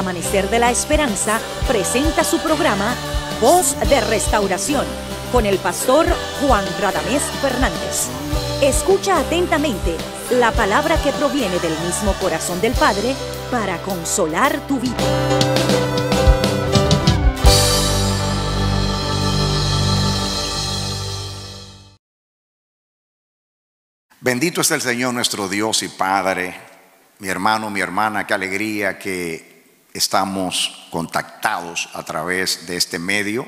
Amanecer de la esperanza, presenta su programa Voz de Restauración con el pastor Juan Radamés Fernández. Escucha atentamente la palabra que proviene del mismo corazón del Padre para consolar tu vida. Bendito es el Señor nuestro Dios y Padre, mi hermano, mi hermana, qué alegría que estamos contactados a través de este medio.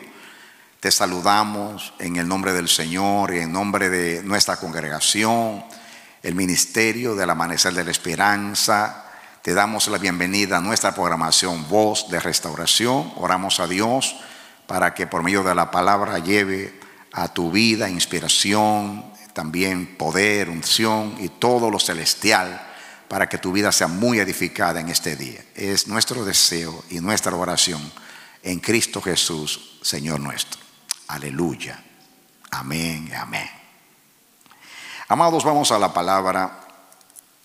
Te saludamos en el nombre del Señor y en nombre de nuestra congregación, el Ministerio del Amanecer de la Esperanza. Te damos la bienvenida a nuestra programación Voz de Restauración. Oramos a Dios para que por medio de la palabra lleve a tu vida inspiración, también poder, unción y todo lo celestial para que tu vida sea muy edificada en este día. Es nuestro deseo y nuestra oración en Cristo Jesús, Señor nuestro. Aleluya. Amén, amén. Amados, vamos a la palabra.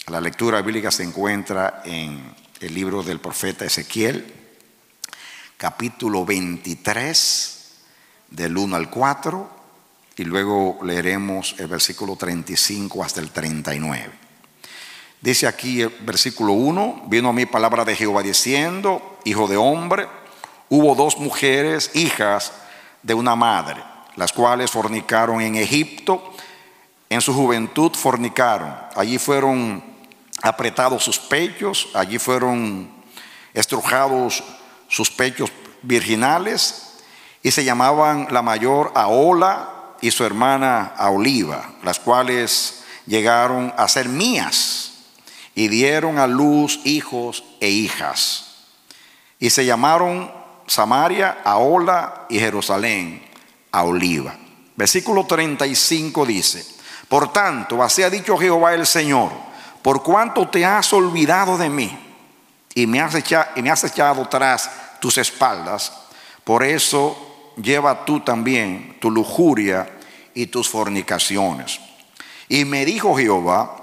La lectura bíblica se encuentra en el libro del profeta Ezequiel, capítulo 23, del 1 al 4 y luego leeremos el versículo 35 hasta el 39. Dice aquí el versículo 1, vino a mí palabra de Jehová diciendo, hijo de hombre, hubo dos mujeres, hijas de una madre, las cuales fornicaron en Egipto, en su juventud fornicaron, allí fueron apretados sus pechos, allí fueron estrujados sus pechos virginales, y se llamaban la mayor Aola, y su hermana a Oliva, las cuales llegaron a ser mías y dieron a luz hijos e hijas. Y se llamaron Samaria, Aola y Jerusalén a Oliva. Versículo 35 dice, por tanto, así ha dicho Jehová el Señor, por cuanto te has olvidado de mí y me has echado, y me has echado tras tus espaldas, por eso lleva tú también tu lujuria y tus fornicaciones. Y me dijo Jehová,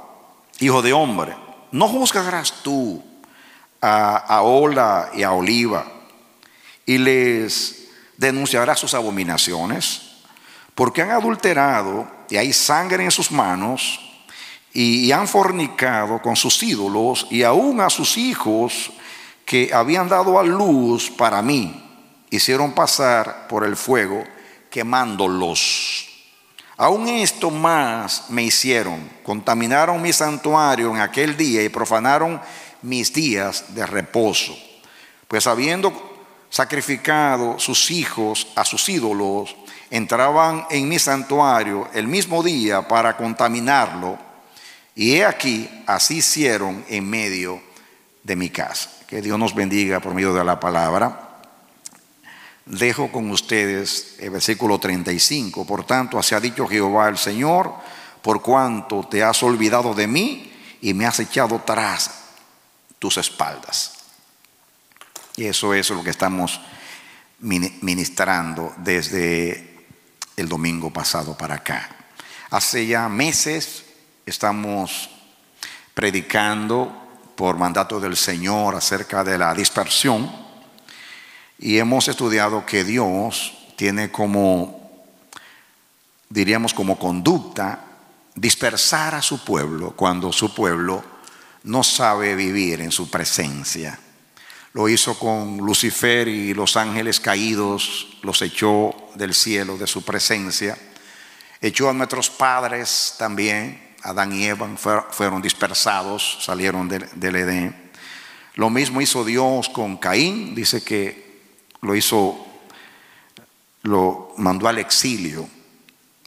hijo de hombre, no juzgarás tú a, Ola y a Oliva y les denunciarás sus abominaciones, porque han adulterado y hay sangre en sus manos y, y han fornicado con sus ídolos y aún a sus hijos que habían dado a luz para mí hicieron pasar por el fuego quemándolos. Aún esto más me hicieron, contaminaron mi santuario en aquel día y profanaron mis días de reposo. Pues habiendo sacrificado sus hijos a sus ídolos, entraban en mi santuario el mismo día para contaminarlo. Y he aquí, así hicieron en medio de mi casa. Que Dios nos bendiga por medio de la palabra. Dejo con ustedes el versículo 35. Por tanto, así ha dicho Jehová el Señor, por cuanto te has olvidado de mí y me has echado tras tus espaldas. Y eso es lo que estamos ministrando desde el domingo pasado para acá. Hace ya meses estamos predicando por mandato del Señor acerca de la dispersión y hemos estudiado que Dios tiene como, diríamos, como conducta dispersar a su pueblo cuando su pueblo no sabe vivir en su presencia. Lo hizo con Lucifer y los ángeles caídos, los echó del cielo, de su presencia. Echó a nuestros padres también, Adán y Eva fueron dispersados, salieron del, Edén. Lo mismo hizo Dios con Caín, dice que lo hizo lo mandó al exilio.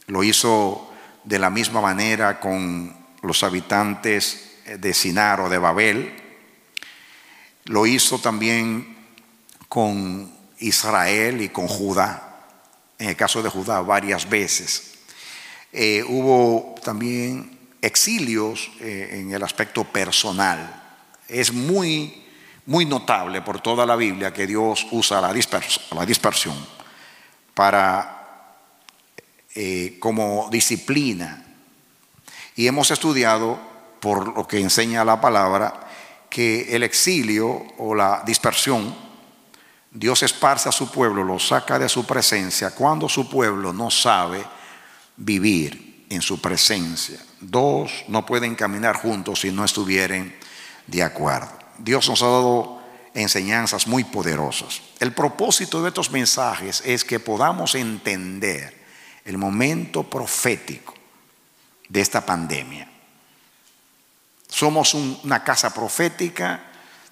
Lo hizo de la misma manera con los habitantes de Sinar o de Babel. Lo hizo también con Israel y con Judá. En el caso de Judá, varias veces. Eh, hubo también exilios eh, en el aspecto personal. Es muy, muy notable por toda la Biblia que Dios usa la, la dispersión para, eh, como disciplina. Y hemos estudiado, por lo que enseña la palabra, que el exilio o la dispersión, Dios esparce a su pueblo, lo saca de su presencia cuando su pueblo no sabe vivir en su presencia. Dos no pueden caminar juntos si no estuvieran de acuerdo. Dios nos ha dado enseñanzas muy poderosas. El propósito de estos mensajes es que podamos entender el momento profético de esta pandemia. Somos una casa profética.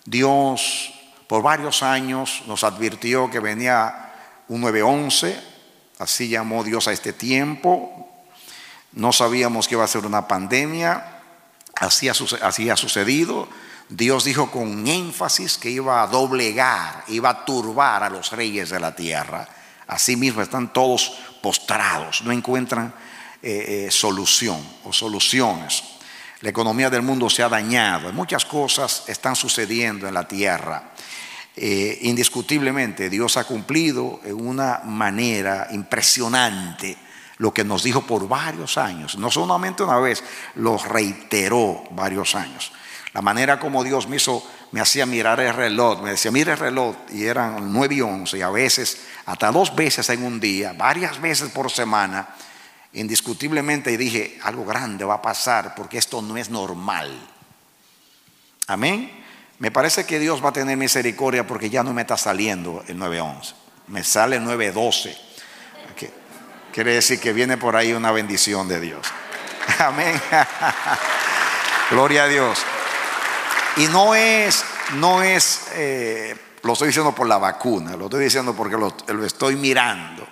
Dios por varios años nos advirtió que venía un 911, así llamó Dios a este tiempo, no sabíamos que iba a ser una pandemia, así ha, sucedido. Dios dijo con énfasis que iba a doblegar, iba a turbar a los reyes de la tierra. Asimismo están todos postrados, no encuentran eh, eh, solución o soluciones. La economía del mundo se ha dañado, muchas cosas están sucediendo en la tierra. Eh, indiscutiblemente Dios ha cumplido en una manera impresionante lo que nos dijo por varios años, no solamente una vez, lo reiteró varios años. La manera como Dios me hizo, me hacía mirar el reloj, me decía, mira el reloj, y eran nueve y once, y a veces, hasta dos veces en un día, varias veces por semana, indiscutiblemente, dije, algo grande va a pasar, porque esto no es normal. Amén. Me parece que Dios va a tener misericordia porque ya no me está saliendo el 9.11, me sale el 9.12. Quiere decir que viene por ahí una bendición de Dios. Amén. Gloria a Dios. Y no es, no es, eh, lo estoy diciendo por la vacuna, lo estoy diciendo porque lo, estoy mirando.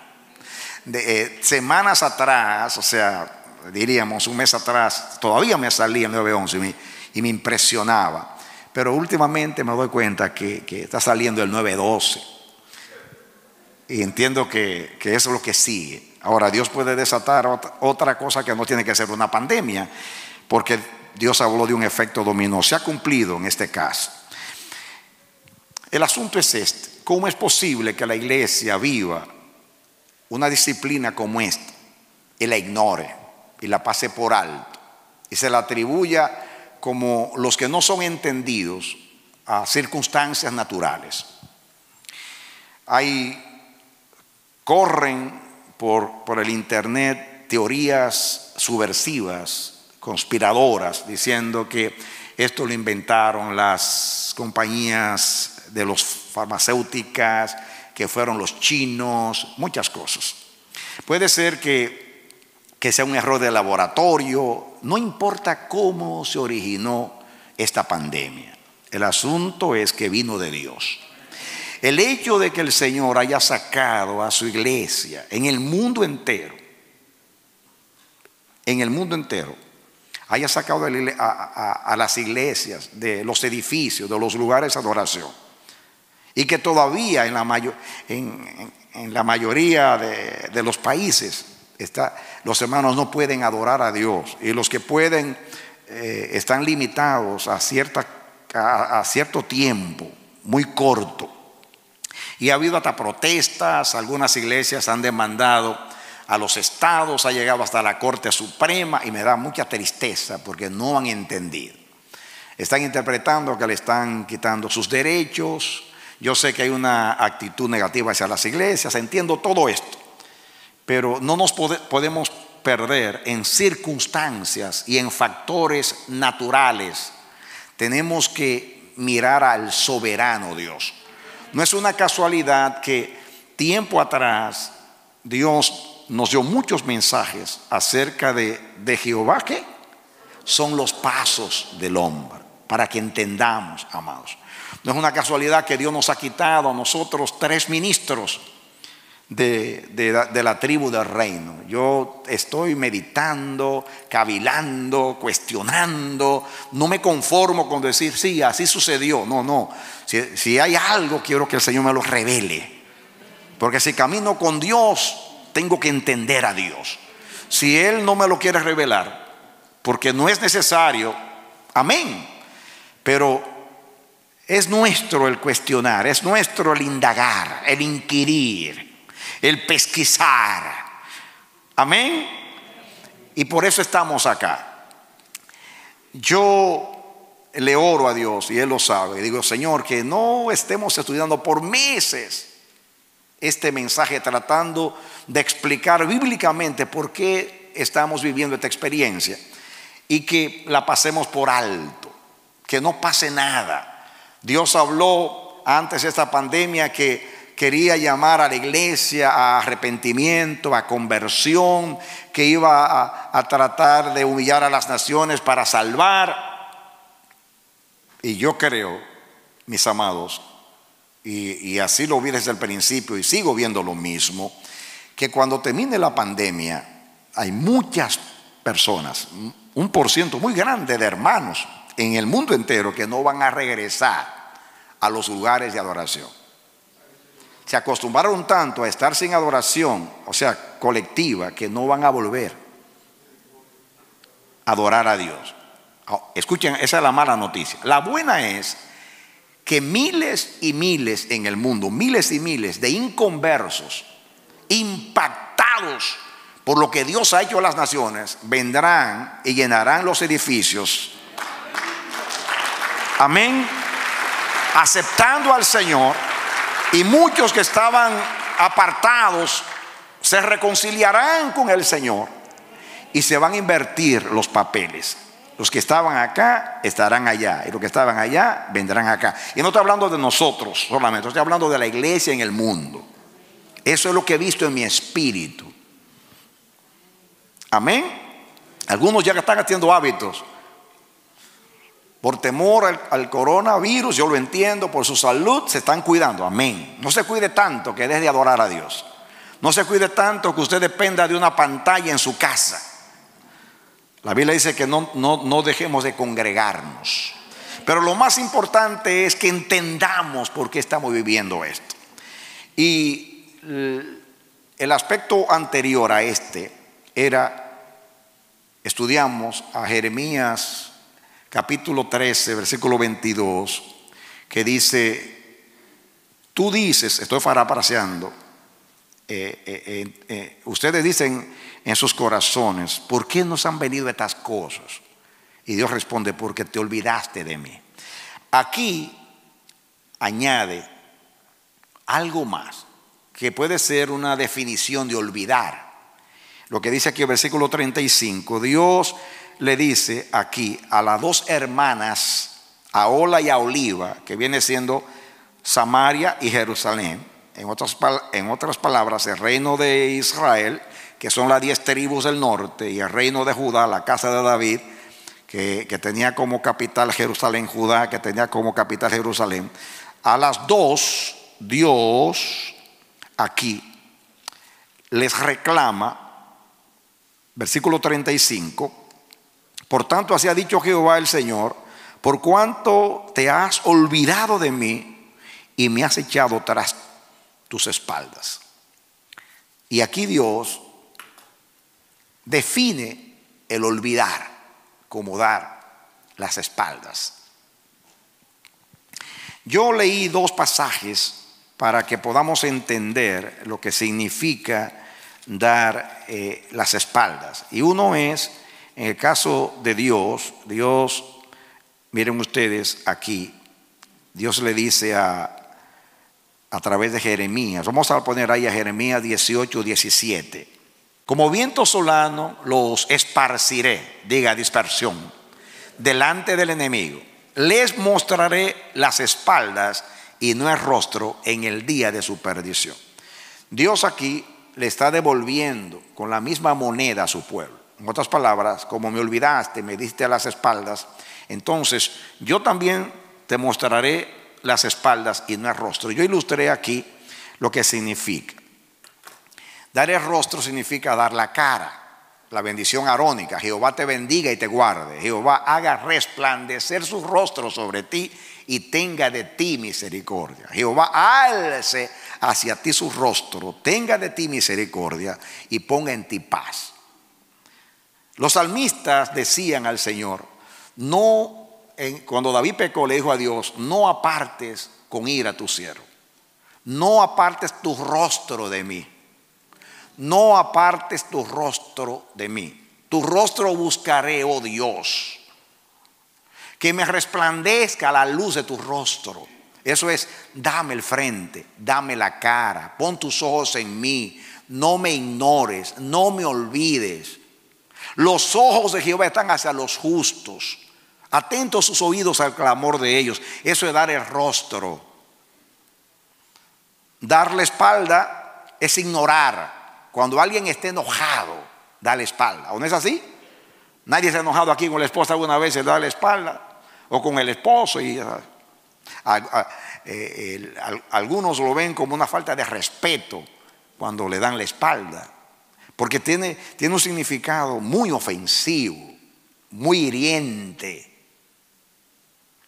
De, eh, semanas atrás, o sea, diríamos un mes atrás, todavía me salía el 911 y me, y me impresionaba. Pero últimamente me doy cuenta que, está saliendo el 912. Y entiendo que, que eso es lo que sigue. Ahora, Dios puede desatar otra cosa que no tiene que ser una pandemia, porque Dios habló de un efecto dominó. Se ha cumplido en este caso. El asunto es este. ¿Cómo es posible que la iglesia viva una disciplina como esta y la ignore y la pase por alto y se la atribuya como los que no son entendidos a circunstancias naturales? Hay, corren por, el Internet teorías subversivas, conspiradoras, diciendo que esto lo inventaron las compañías de los farmacéuticas, que fueron los chinos, muchas cosas. Puede ser que, que, sea un error de laboratorio, no importa cómo se originó esta pandemia. El asunto es que vino de Dios. El hecho de que el Señor haya sacado a su iglesia en el mundo entero, en el mundo entero, haya sacado a, las iglesias de los edificios, de los lugares de adoración, y que todavía en la, en, la mayoría de, los países está, los hermanos no pueden adorar a Dios, y los que pueden eh, están limitados a, cierta, a cierto tiempo, muy corto. Y ha habido hasta protestas, algunas iglesias han demandado a los estados, ha llegado hasta la Corte Suprema y me da mucha tristeza porque no han entendido. Están interpretando que le están quitando sus derechos. Yo sé que hay una actitud negativa hacia las iglesias, entiendo todo esto, pero no nos podemos perder en circunstancias y en factores naturales. Tenemos que mirar al soberano Dios. No es una casualidad que tiempo atrás Dios nos dio muchos mensajes acerca de, de Jehová que son los pasos del hombre, para que entendamos, amados. No es una casualidad que Dios nos ha quitado a nosotros tres ministros de, la- tribu del reino. Yo estoy meditando, cavilando, cuestionando. No me conformo con decir, sí, así sucedió. No, no. Si hay algo, quiero que el Señor me lo revele. Porque si camino con Dios, tengo que entender a Dios. Si Él no me lo quiere revelar, porque no es necesario, amén. Pero es nuestro el cuestionar, es nuestro el indagar, el inquirir, el pesquisar. Amén. Y por eso estamos acá. Yo le oro a Dios y Él lo sabe. Digo, Señor, que no estemos estudiando por meses este mensaje tratando de explicar bíblicamente por qué estamos viviendo esta experiencia y que la pasemos por alto, que no pase nada. Dios habló antes de esta pandemia que quería llamar a la iglesia a arrepentimiento, a conversión, que iba a, tratar de humillar a las naciones para salvar. Y yo creo, mis amados, y, así lo vi desde el principio y sigo viendo lo mismo, que cuando termine la pandemia hay muchas personas, un por ciento muy grande de hermanos en el mundo entero que no van a regresar a los lugares de adoración. Se acostumbraron tanto a estar sin adoración, o sea, colectiva, que no van a volver a adorar a Dios. Ah, Escuchen, esa es la mala noticia. La buena es que miles y miles en el mundo, miles y miles de inconversos, impactados por lo que Dios ha hecho a las naciones, vendrán y llenarán los edificios. Amén. Aceptando al Señor y muchos que estaban apartados se reconciliarán con el Señor y se van a invertir los papeles. Los que estaban acá estarán allá y los que estaban allá vendrán acá. Y no estoy hablando de nosotros solamente, estoy hablando de la iglesia en el mundo. Eso es lo que he visto en mi espíritu. Amén. Algunos ya están haciendo hábitos por temor al, al coronavirus, yo lo entiendo, por su salud se están cuidando. Amén. No se cuide tanto que deje de adorar a Dios. No se cuide tanto que usted dependa de una pantalla en su casa. La Biblia dice que no, no, no dejemos de congregarnos. Pero lo más importante es que entendamos por qué estamos viviendo esto. Y el- aspecto anterior a este era, estudiamos a Jeremías capítulo 13, versículo 22, que dice, tú dices, estoy parafraseando, eh, eh, eh, eh, ustedes dicen en sus corazones, ¿por qué nos han venido estas cosas? Y Dios responde, porque te olvidaste de mí. Aquí añade algo más, que puede ser una definición de olvidar. Lo que dice aquí el versículo 35, Dios le dice aquí a las dos hermanas, a Ola y a Oliva, que viene siendo Samaria y Jerusalén, en otras, en otras palabras, el reino de Israel, que son las diez tribus del norte, y el reino de Judá, la casa de David, que, que tenía como capital Jerusalén, Judá, que tenía como capital Jerusalén. A las dos, Dios aquí les reclama, versículo 35, por tanto así ha dicho Jehová el Señor, por cuanto te has olvidado de mí y me has echado tras tus espaldas. Y aquí Dios define el olvidar como dar las espaldas. Yo leí dos pasajes para que podamos entender lo que significa dar eh, las espaldas. Y uno es, en el caso de Dios, Dios, miren ustedes aquí, Dios le dice a, a través de Jeremías, vamos a poner ahí a Jeremías 18, 17, como viento solano los esparciré, diga dispersión, delante del enemigo. Les mostraré las espaldas y no el rostro en el día de su perdición. Dios aquí le está devolviendo con la misma moneda a su pueblo. En otras palabras, como me olvidaste, me diste a las espaldas, entonces yo también te mostraré las espaldas y no el rostro. Yo ilustré aquí lo que significa. Dar el rostro significa dar la cara, la bendición arónica. Jehová te bendiga y te guarde. Jehová haga resplandecer su rostro sobre ti y tenga de ti misericordia. Jehová alce hacia ti su rostro, tenga de ti misericordia y ponga en ti paz. Los salmistas decían al Señor, no, cuando David pecó le dijo a Dios, no apartes con ira tu siervo, no apartes tu rostro de mí, no apartes tu rostro de mí, tu rostro buscaré, oh Dios, que me resplandezca la luz de tu rostro. Eso es, dame el frente, dame la cara, pon tus ojos en mí, no me ignores, no me olvides. Los ojos de Jehová están hacia los justos, atentos sus oídos al clamor de ellos. Eso es dar el rostro. Dar la espalda es ignorar. Cuando alguien esté enojado, da la espalda. ¿O no es así? Nadie se ha enojado aquí con la esposa alguna vez, se da la espalda. O con el esposo. Y, eh, algunos lo ven como una falta de respeto cuando le dan la espalda. Porque tiene, tiene un significado muy ofensivo, muy hiriente.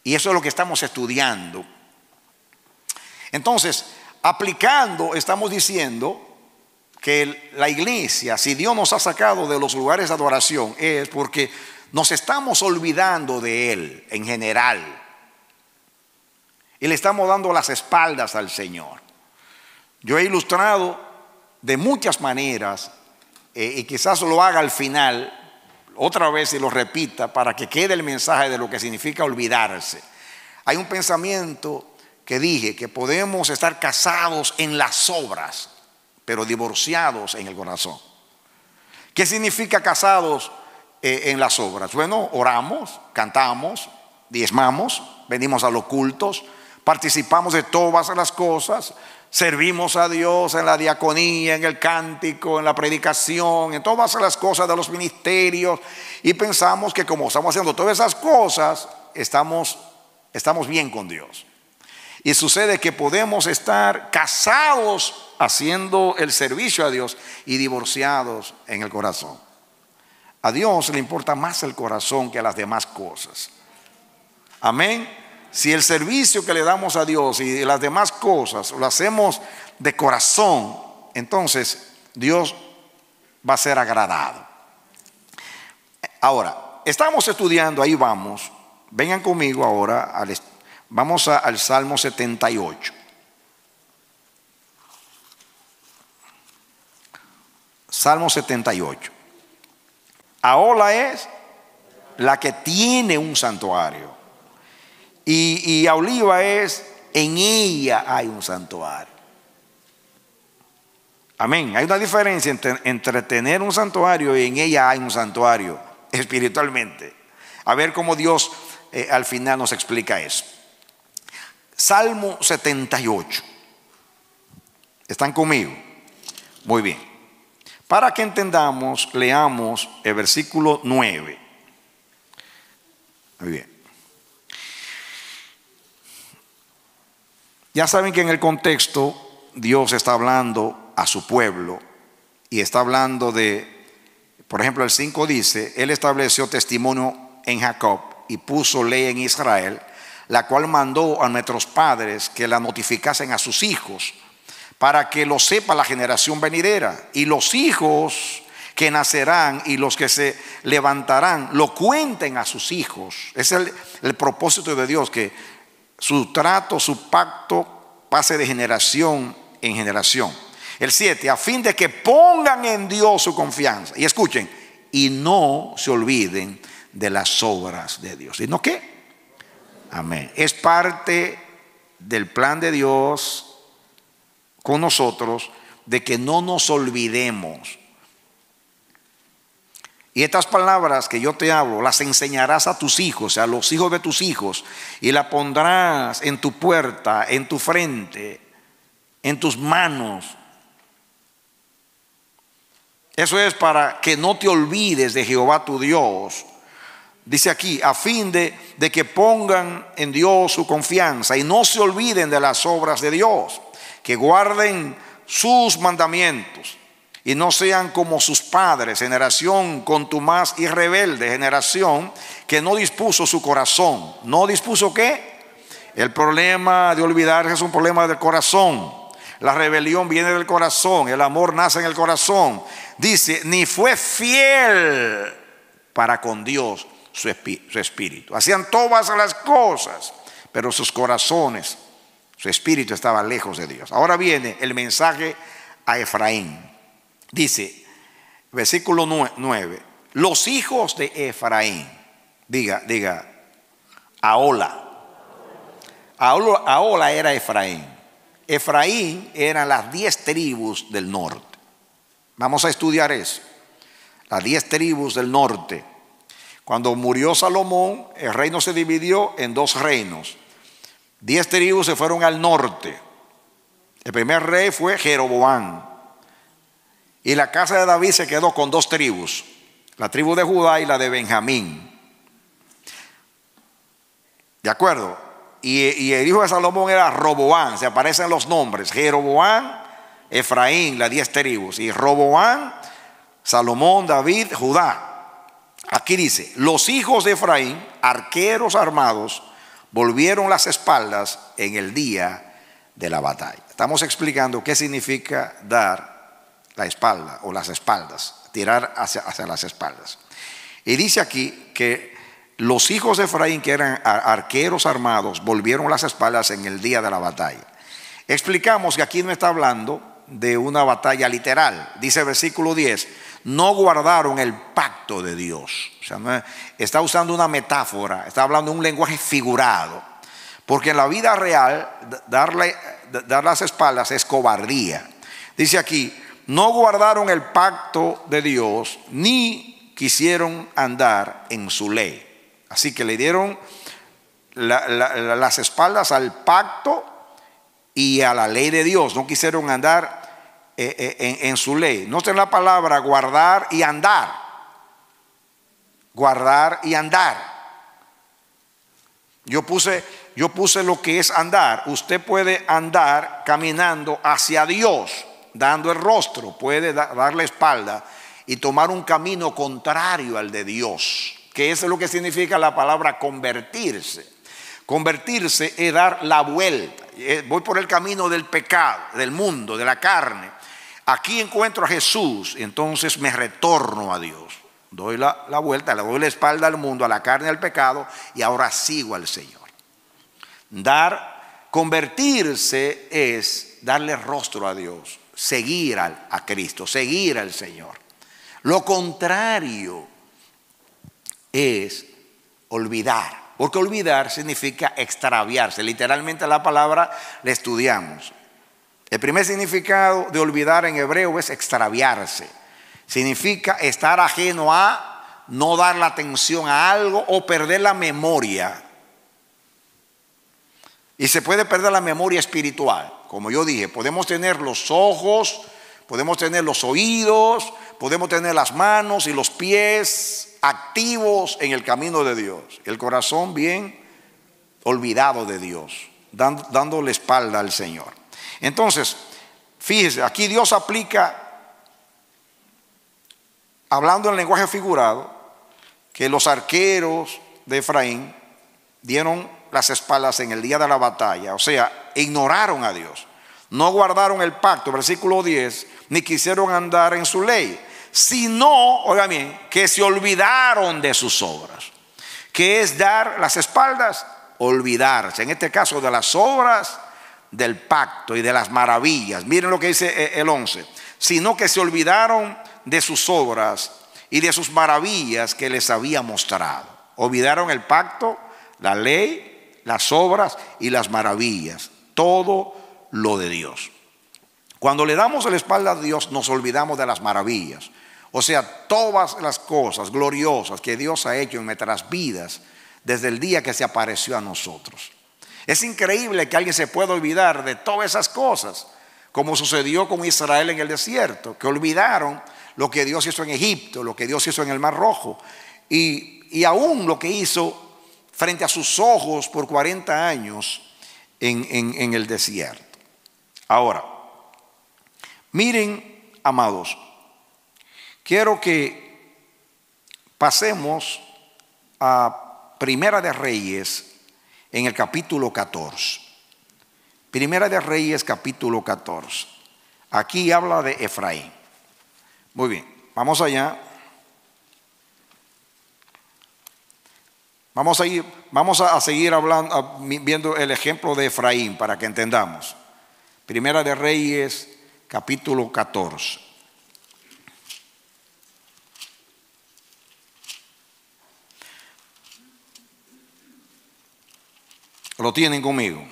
Y eso es lo que estamos estudiando. Entonces, aplicando, estamos diciendo que la iglesia, si Dios nos ha sacado de los lugares de adoración, es porque nos estamos olvidando de Él en general. Y le estamos dando las espaldas al Señor. Yo he ilustrado de muchas maneras eh, y quizás lo haga al final, otra vez y lo repita, para que quede el mensaje de lo que significa olvidarse. Hay un pensamiento que dije, que podemos estar casados en las obras, pero divorciados en el corazón. ¿Qué significa casados eh, en las obras? Bueno, oramos, cantamos, diezmamos, venimos a los cultos, participamos de todas las cosas, Servimos a Dios en la diaconía, en el cántico, en la predicación, en todas las cosas de los ministerios. Y pensamos que como estamos haciendo todas esas cosas, estamos, estamos bien con Dios. Y sucede que podemos estar casados haciendo el servicio a Dios y divorciados en el corazón. A Dios le importa más el corazón que a las demás cosas. Amén si el servicio que le damos a Dios y las demás cosas lo hacemos de corazón, entonces Dios va a ser agradado. Ahora, estamos estudiando, ahí vamos, vengan conmigo ahora, vamos al Salmo 78. Salmo 78. Ahora es la que tiene un santuario. Y, a Oliva es, en ella hay un santuario. Amén. Hay una diferencia entre, tener un santuario y en ella hay un santuario espiritualmente. A ver cómo Dios eh, al final nos explica eso. Salmo 78. ¿Están conmigo? Muy bien. Para que entendamos, leamos el versículo 9. Muy bien. Ya saben que en el contexto Dios está hablando a su pueblo y está hablando de, por ejemplo, el 5 dice, Él estableció testimonio en Jacob y puso ley en Israel, la cual mandó a nuestros padres que la notificasen a sus hijos, para que lo sepa la generación venidera. Y los hijos que nacerán y los que se levantarán lo cuenten a sus hijos. Es el, el propósito de Dios, que su trato, su pacto pase de generación en generación. El 7, a fin de que pongan en Dios su confianza. Y escuchen, y no se olviden de las obras de Dios. ¿Y no qué? Amén. Es parte del plan de Dios con nosotros de que no nos olvidemos y estas palabras que yo te hablo las enseñarás a tus hijos, a los hijos de tus hijos, y las pondrás en tu puerta, en tu frente, en tus manos. Eso es para que no te olvides de Jehová tu Dios. Dice aquí, a fin de, que pongan en Dios su confianza y no se olviden de las obras de Dios, que guarden sus mandamientos y no sean como sus padres, generación contumaz y rebelde, generación que no dispuso su corazón. ¿No dispuso qué? El problema de olvidarse es un problema del corazón. La rebelión viene del corazón, el amor nace en el corazón. Dice, ni fue fiel para con Dios su, espíritu. Hacían todas las cosas, pero sus corazones, su espíritu estaba lejos de Dios. Ahora viene el mensaje a Efraín. Dice, versículo 9, los hijos de Efraín, diga, diga. Aola, Aola era Efraín. Efraín eran las diez tribus del norte. Vamos a estudiar eso. Las diez tribus del norte. Cuando murió Salomón, el reino se dividió en dos reinos. Diez tribus se fueron al norte. El primer rey fue Jeroboam. Y la casa de David se quedó con dos tribus, la tribu de Judá y la de Benjamín. ¿De acuerdo? Y, el hijo de Salomón era Roboán, se aparecen los nombres, Jeroboán, Efraín, las diez tribus, y Roboán, Salomón, David, Judá. Aquí dice, los hijos de Efraín, arqueros armados, volvieron las espaldas en el día de la batalla. Estamos explicando qué significa dar la espalda o las espaldas, tirar hacia, las espaldas. Y dice aquí que los hijos de Efraín, que eran arqueros armados, volvieron las espaldas en el día de la batalla. Explicamos que aquí no está hablando de una batalla literal. Dice el versículo 10, no guardaron el pacto de Dios. O sea, está usando una metáfora, está hablando un lenguaje figurado. Porque en la vida real, darle, dar las espaldas es cobardía. Dice aquí, no guardaron el pacto de Dios ni quisieron andar en su ley. Así que le dieron las espaldas al pacto y a la ley de Dios. No quisieron andar eh, eh, en, su ley. No Noten la palabra guardar y andar. Guardar y andar. Yo puse, yo puse lo que es andar. Usted puede andar caminando hacia Dios dando el rostro, puede dar la espalda y tomar un camino contrario al de Dios, que es lo que significa la palabra convertirse. Convertirse es dar la vuelta. Eh, voy por el camino del pecado, del mundo, de la carne. Aquí encuentro a Jesús entonces me retorno a Dios. Doy la, la vuelta, le doy la espalda al mundo, a la carne, al pecado y ahora sigo al Señor. Dar, convertirse es darle rostro a Dios seguir a Cristo, seguir al Señor. Lo contrario es olvidar, porque olvidar significa extraviarse. Literalmente la palabra la estudiamos. El primer significado de olvidar en hebreo es extraviarse. Significa estar ajeno a, no dar la atención a algo o perder la memoria. Y se puede perder la memoria espiritual como yo dije, podemos tener los ojos, podemos tener los oídos, podemos tener las manos y los pies activos en el camino de Dios. El corazón bien olvidado de Dios, dando, la espalda al Señor. Entonces, fíjese, aquí Dios aplica, hablando en lenguaje figurado, que los arqueros de Efraín dieron las espaldas en el día de la batalla, o sea, ignoraron a Dios, no guardaron el pacto, versículo 10, ni quisieron andar en su ley, sino, oigan bien, que se olvidaron de sus obras, que es dar las espaldas, olvidarse, en este caso de las obras del pacto y de las maravillas. Miren lo que dice eh, el 11, sino que se olvidaron de sus obras y de sus maravillas que les había mostrado. Olvidaron el pacto, la ley las obras y las maravillas, todo lo de Dios. Cuando le damos la espalda a Dios nos olvidamos de las maravillas. O sea, todas las cosas gloriosas que Dios ha hecho en nuestras vidas desde el día que se apareció a nosotros. Es increíble que alguien se pueda olvidar de todas esas cosas, como sucedió con Israel en el desierto, que olvidaron lo que Dios hizo en Egipto, lo que Dios hizo en el Mar Rojo, y, y aún lo que hizo frente a sus ojos por 40 años en, en el desierto. Ahora, miren, amados, quiero que pasemos a Primera de Reyes en el capítulo 14. Primera de Reyes capítulo 14. Aquí habla de Efraín. Muy bien, vamos allá. Vamos a, ir, vamos a seguir hablando, viendo el ejemplo de Efraín para que entendamos. Primera de Reyes, capítulo 14. ¿Lo tienen conmigo?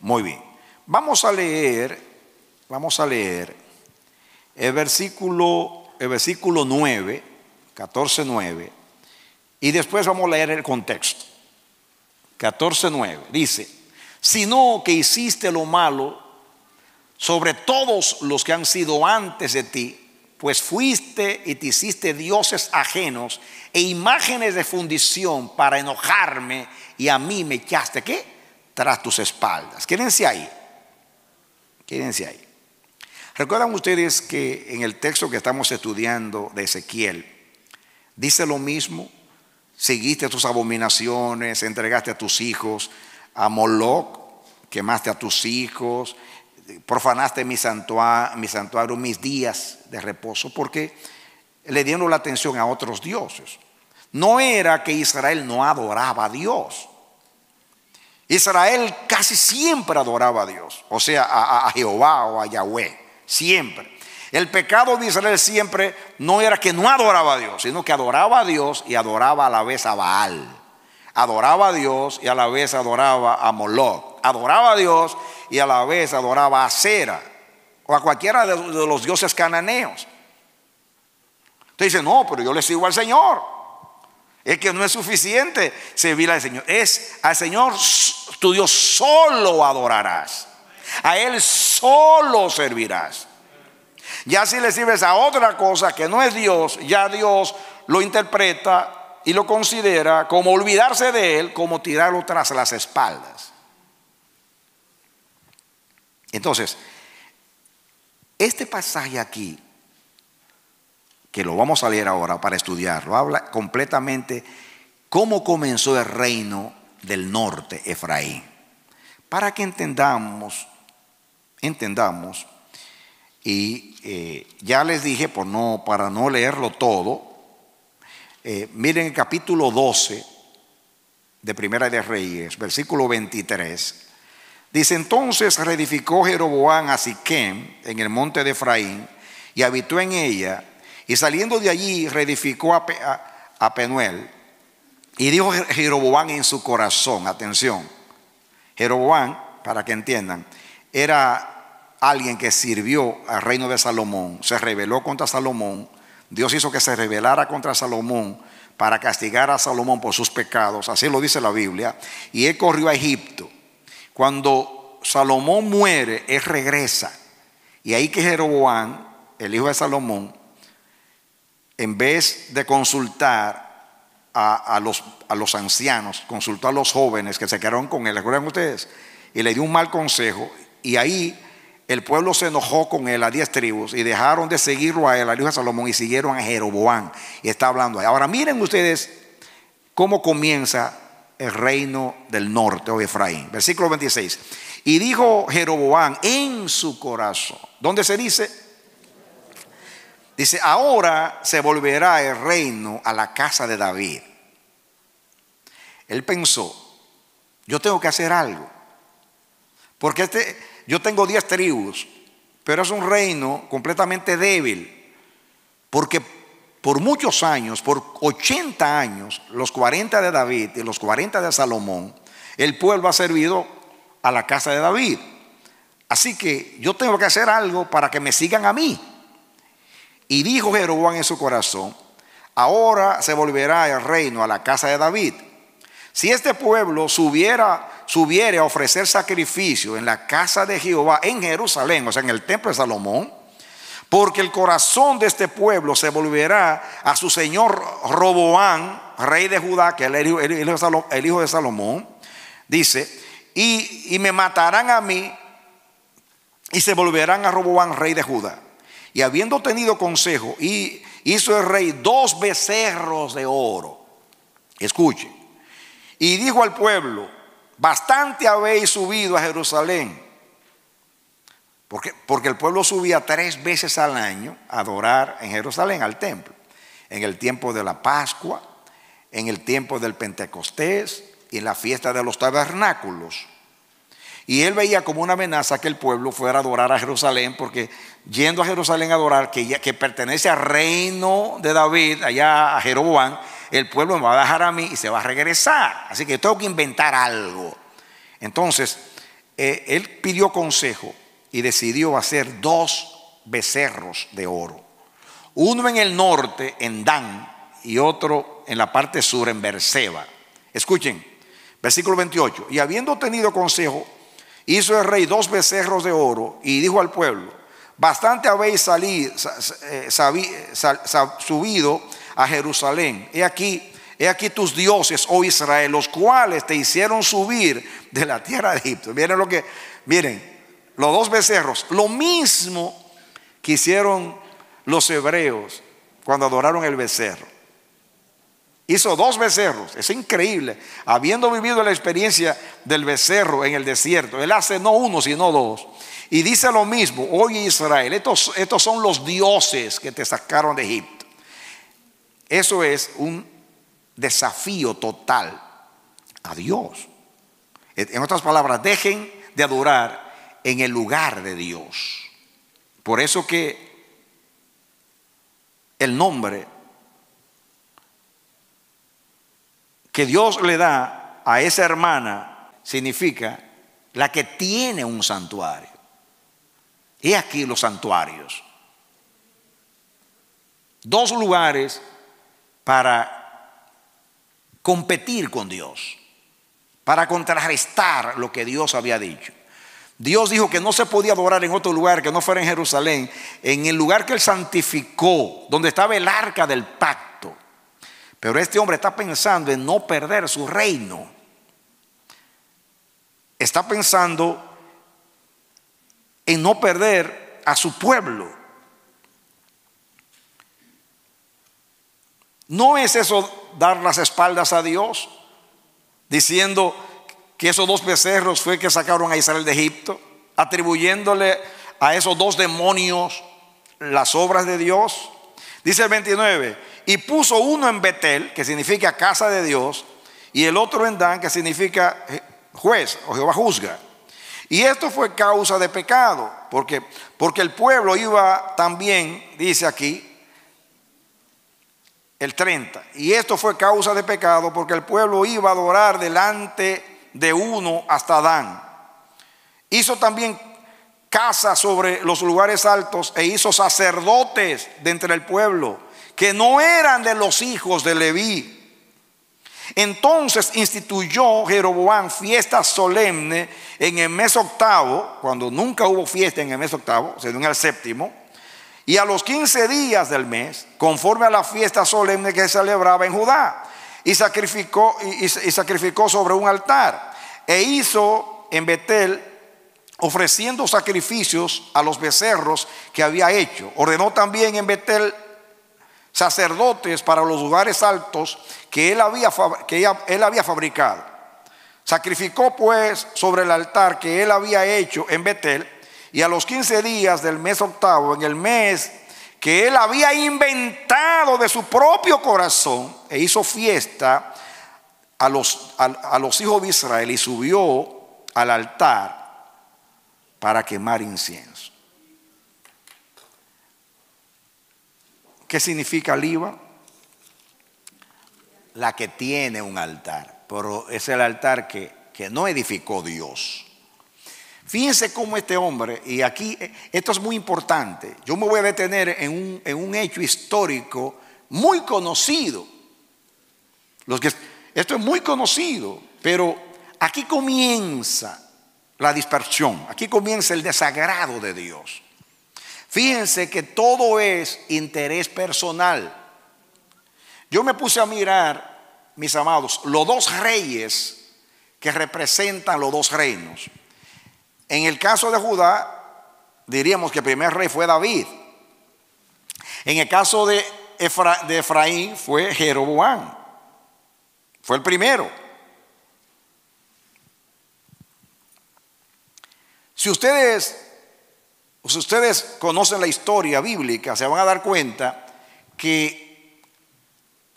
Muy bien. Vamos a leer, vamos a leer el versículo, el versículo 9, 14, 9 y después vamos a leer el contexto. 14.9 dice, sino que hiciste lo malo sobre todos los que han sido antes de ti, pues fuiste y te hiciste dioses ajenos e imágenes de fundición para enojarme y a mí me echaste, ¿qué? Tras tus espaldas. Quédense ahí. Quédense ahí. Recuerdan ustedes que en el texto que estamos estudiando de Ezequiel, dice lo mismo seguiste tus abominaciones, entregaste a tus hijos a Moloch, quemaste a tus hijos, profanaste mi santuario, mi santuario, mis días de reposo, porque le dieron la atención a otros dioses. No era que Israel no adoraba a Dios. Israel casi siempre adoraba a Dios, o sea, a, Jehová o a Yahweh, siempre. El pecado de Israel siempre no era que no adoraba a Dios, sino que adoraba a Dios y adoraba a la vez a Baal. Adoraba a Dios y a la vez adoraba a Moloch. Adoraba a Dios y a la vez adoraba a Sera o a cualquiera de los dioses cananeos. Usted dice, no, pero yo le sigo al Señor. Es que no es suficiente servir al Señor. Es al Señor tu Dios solo adorarás. A Él solo servirás. Ya si le sirves a otra cosa que no es Dios, ya Dios lo interpreta y lo considera como olvidarse de Él, como tirarlo tras las espaldas. Entonces, este pasaje aquí, que lo vamos a leer ahora para estudiarlo, habla completamente cómo comenzó el reino del norte, Efraín. Para que entendamos, entendamos y eh, ya les dije, por no, para no leerlo todo, eh, miren el capítulo 12 de Primera de Reyes, versículo 23. Dice, entonces reedificó Jeroboam a Siquem en el monte de Efraín y habitó en ella. Y saliendo de allí reedificó a, a Penuel. Y dijo Jeroboam en su corazón, atención, Jeroboam, para que entiendan, era alguien que sirvió al reino de Salomón, se rebeló contra Salomón, Dios hizo que se rebelara contra Salomón para castigar a Salomón por sus pecados, así lo dice la Biblia, y él corrió a Egipto. Cuando Salomón muere, él regresa, y ahí que Jeroboam, el hijo de Salomón, en vez de consultar a, los, a ancianos, consultó a los jóvenes que se quedaron con él, ¿recuerdan ustedes? Y le dio un mal consejo, y ahí el pueblo se enojó con él a diez tribus y dejaron de seguirlo a él, hijo de Salomón, y siguieron a Jeroboam. Y está hablando ahí. Ahora miren ustedes cómo comienza el reino del norte o Efraín. Versículo 26. Y dijo Jeroboam en su corazón. ¿Dónde se dice? Dice, ahora se volverá el reino a la casa de David. Él pensó, yo tengo que hacer algo. Porque este, yo tengo 10 tribus, pero es un reino completamente débil, porque por muchos años, por 80 años, los 40 de David y los 40 de Salomón, el pueblo ha servido a la casa de David. Así que yo tengo que hacer algo para que me sigan a mí. Y dijo Jeroboam en su corazón, ahora se volverá el reino a la casa de David. Si este pueblo subiera subiere a ofrecer sacrificio en la casa de Jehová en Jerusalén, o sea, en el templo de Salomón, porque el corazón de este pueblo se volverá a su señor Roboán, rey de Judá, que es el hijo, de Salomón, dice, y, y me matarán a mí y se volverán a Roboán, rey de Judá. Y habiendo tenido consejo hizo el rey dos becerros de oro. Escuchen. Y dijo al pueblo, bastante habéis subido a Jerusalén. Porque, porque el pueblo subía tres veces al año a adorar en Jerusalén al templo. En el tiempo de la Pascua, en el tiempo del Pentecostés y en la fiesta de los tabernáculos. Y él veía como una amenaza que el pueblo fuera a adorar a Jerusalén, porque yendo a Jerusalén a adorar, que, pertenece al reino de David, allá a Jeroboam, el pueblo me va a dejar a mí y se va a regresar. Así que tengo que inventar algo. Entonces, eh, él pidió consejo y decidió hacer dos becerros de oro. Uno en el norte, en Dan, y otro en la parte sur, en Berseba. Escuchen, versículo 28. Y habiendo tenido consejo, hizo el rey dos becerros de oro y dijo al pueblo, bastante habéis salido, eh, subido a Jerusalén. He aquí, he aquí tus dioses, oh Israel, los cuales te hicieron subir de la tierra de Egipto. Miren lo que, miren, los dos becerros, lo mismo que hicieron los hebreos cuando adoraron el becerro. Hizo dos becerros, es increíble. Habiendo vivido la experiencia del becerro en el desierto, él hace no uno, sino dos. Y dice lo mismo, oye Israel, estos, estos son los dioses que te sacaron de Egipto. Eso es un desafío total a Dios. En otras palabras, dejen de adorar en el lugar de Dios. Por eso que el nombre que Dios le da a esa hermana significa la que tiene un santuario. Y aquí los santuarios. Dos lugares para competir con Dios, para contrarrestar lo que Dios había dicho. Dios dijo que no se podía adorar en otro lugar que no fuera en Jerusalén, en el lugar que él santificó, donde estaba el arca del pacto. Pero este hombre está pensando en no perder su reino. Está pensando en no perder a su pueblo. ¿No es eso dar las espaldas a Dios? Diciendo que esos dos becerros fue que sacaron a Israel de Egipto, atribuyéndole a esos dos demonios las obras de Dios. Dice el 29, y puso uno en Betel, que significa casa de Dios, y el otro en Dan, que significa juez o Jehová juzga. Y esto fue causa de pecado, porque, porque el pueblo iba también, dice aquí, el 30. Y esto fue causa de pecado porque el pueblo iba a adorar delante de uno hasta Dan. Hizo también casa sobre los lugares altos e hizo sacerdotes de entre el pueblo que no eran de los hijos de Leví. Entonces instituyó Jeroboam fiesta solemne en el mes octavo, cuando nunca hubo fiesta en el mes octavo, sino en el séptimo, y a los 15 días del mes, conforme a la fiesta solemne que se celebraba en Judá, y sacrificó, y, sacrificó sobre un altar, e hizo en Betel ofreciendo sacrificios a los becerros que había hecho. Ordenó también en Betel sacerdotes para los lugares altos que él había, que él había fabricado. Sacrificó pues sobre el altar que él había hecho en Betel y a los 15 días del mes octavo, en el mes que él había inventado de su propio corazón, e hizo fiesta a los, a, los hijos de Israel y subió al altar para quemar incienso. ¿Qué significa Liba? La que tiene un altar, pero es el altar que, que no edificó Dios. Fíjense cómo este hombre, y aquí esto es muy importante, yo me voy a detener en un, en un hecho histórico muy conocido. Esto es muy conocido, pero aquí comienza la dispersión, aquí comienza el desagrado de Dios. Fíjense que todo es interés personal. Yo me puse a mirar, mis amados, los dos reyes que representan los dos reinos. En el caso de Judá, diríamos que el primer rey fue David. En el caso de Efra- de Efraín fue Jeroboam. Fue el primero. Si ustedes, si ustedes conocen la historia bíblica, se van a dar cuenta que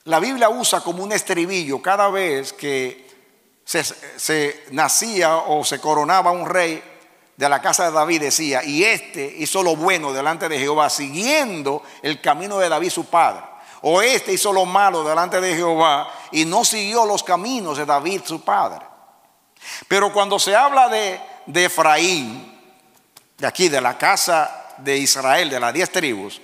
la Biblia usa como un estribillo cada vez que se, se nacía o se coronaba un rey de la casa de David, decía, y este hizo lo bueno delante de Jehová, siguiendo el camino de David su padre. O este hizo lo malo delante de Jehová y no siguió los caminos de David su padre. Pero cuando se habla de, de Efraín, de aquí, de la casa de Israel, de las diez tribus,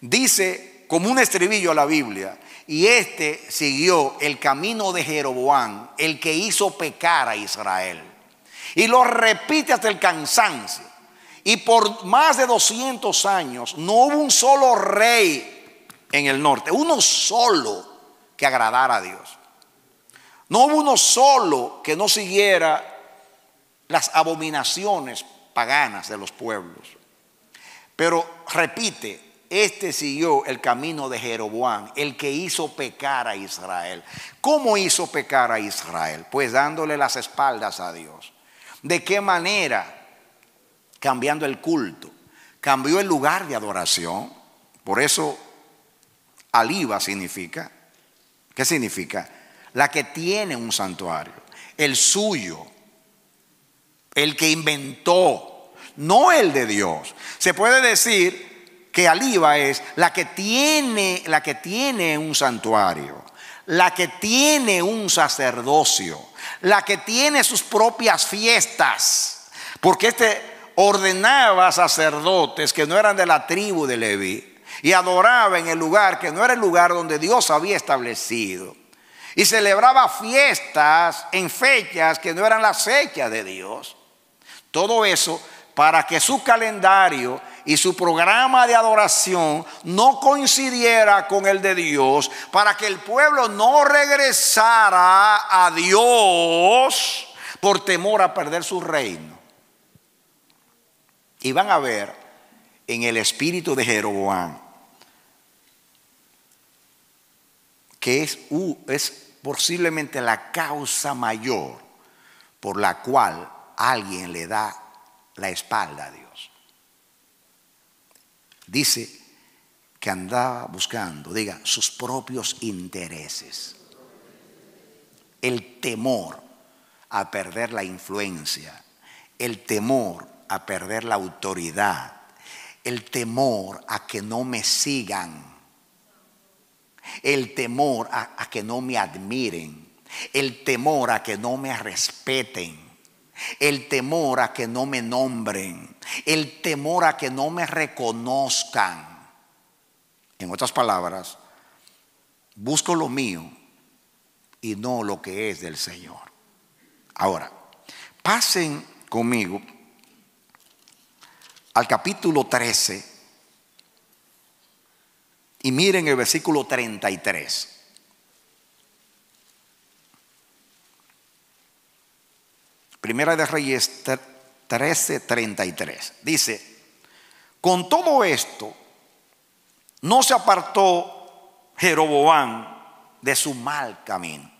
dice como un estribillo la Biblia, y este siguió el camino de Jeroboam, el que hizo pecar a Israel. Y lo repite hasta el cansancio. Y por más de 200 años no hubo un solo rey en el norte, uno solo que agradara a Dios. No hubo uno solo que no siguiera las abominaciones paganas de los pueblos. Pero repite, este siguió el camino de Jeroboam, el que hizo pecar a Israel. ¿Cómo hizo pecar a Israel? Pues dándole las espaldas a Dios. ¿De qué manera? Cambiando el culto. Cambió el lugar de adoración. Por eso, aliva significa. ¿Qué significa? La que tiene un santuario. El suyo. El que inventó. No el de Dios. Se puede decir que Aliva es la que tiene, la que tiene un santuario, la que tiene un sacerdocio, la que tiene sus propias fiestas, porque este ordenaba sacerdotes que no eran de la tribu de Leví y adoraba en el lugar que no era el lugar donde Dios había establecido. Y celebraba fiestas en fechas que no eran las fechas de Dios. Todo eso para que su calendario y su programa de adoración no coincidiera con el de Dios, para que el pueblo no regresara a Dios por temor a perder su reino. Y van a ver en el espíritu de Jeroboam que es, es posiblemente la causa mayor por la cual alguien le da la espalda a Dios. Dice que andaba buscando, diga, sus propios intereses. El temor a perder la influencia, el temor a perder la autoridad, el temor a que no me sigan, el temor a, a que no me admiren, el temor a que no me respeten, el temor a que no me nombren, el temor a que no me reconozcan. En otras palabras, busco lo mío y no lo que es del Señor. Ahora, pasen conmigo al capítulo 13 y miren el versículo 33. Primera de Reyes 13:33. Dice, con todo esto, no se apartó Jeroboam de su mal camino,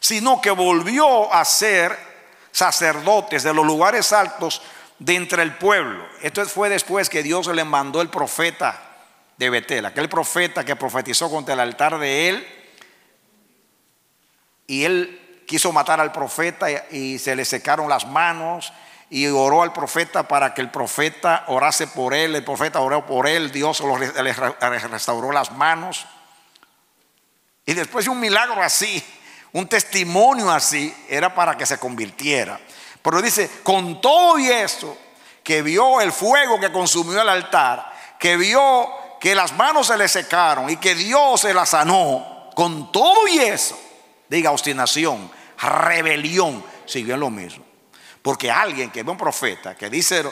sino que volvió a ser sacerdotes de los lugares altos de entre el pueblo. Esto fue después que Dios le mandó el profeta de Betel, aquel profeta que profetizó contra el altar de él, y él quiso matar al profeta y se le secaron las manos y oró al profeta para que el profeta orase por él, el profeta oró por él, Dios le restauró las manos. Y después de un milagro así, un testimonio así, era para que se convirtiera. Pero dice, con todo y eso, que vio el fuego que consumió el altar, que vio que las manos se le secaron y que Dios se las sanó, con todo y eso, diga obstinación, rebelión, siguió en lo mismo. Porque alguien que ve un profeta que dice,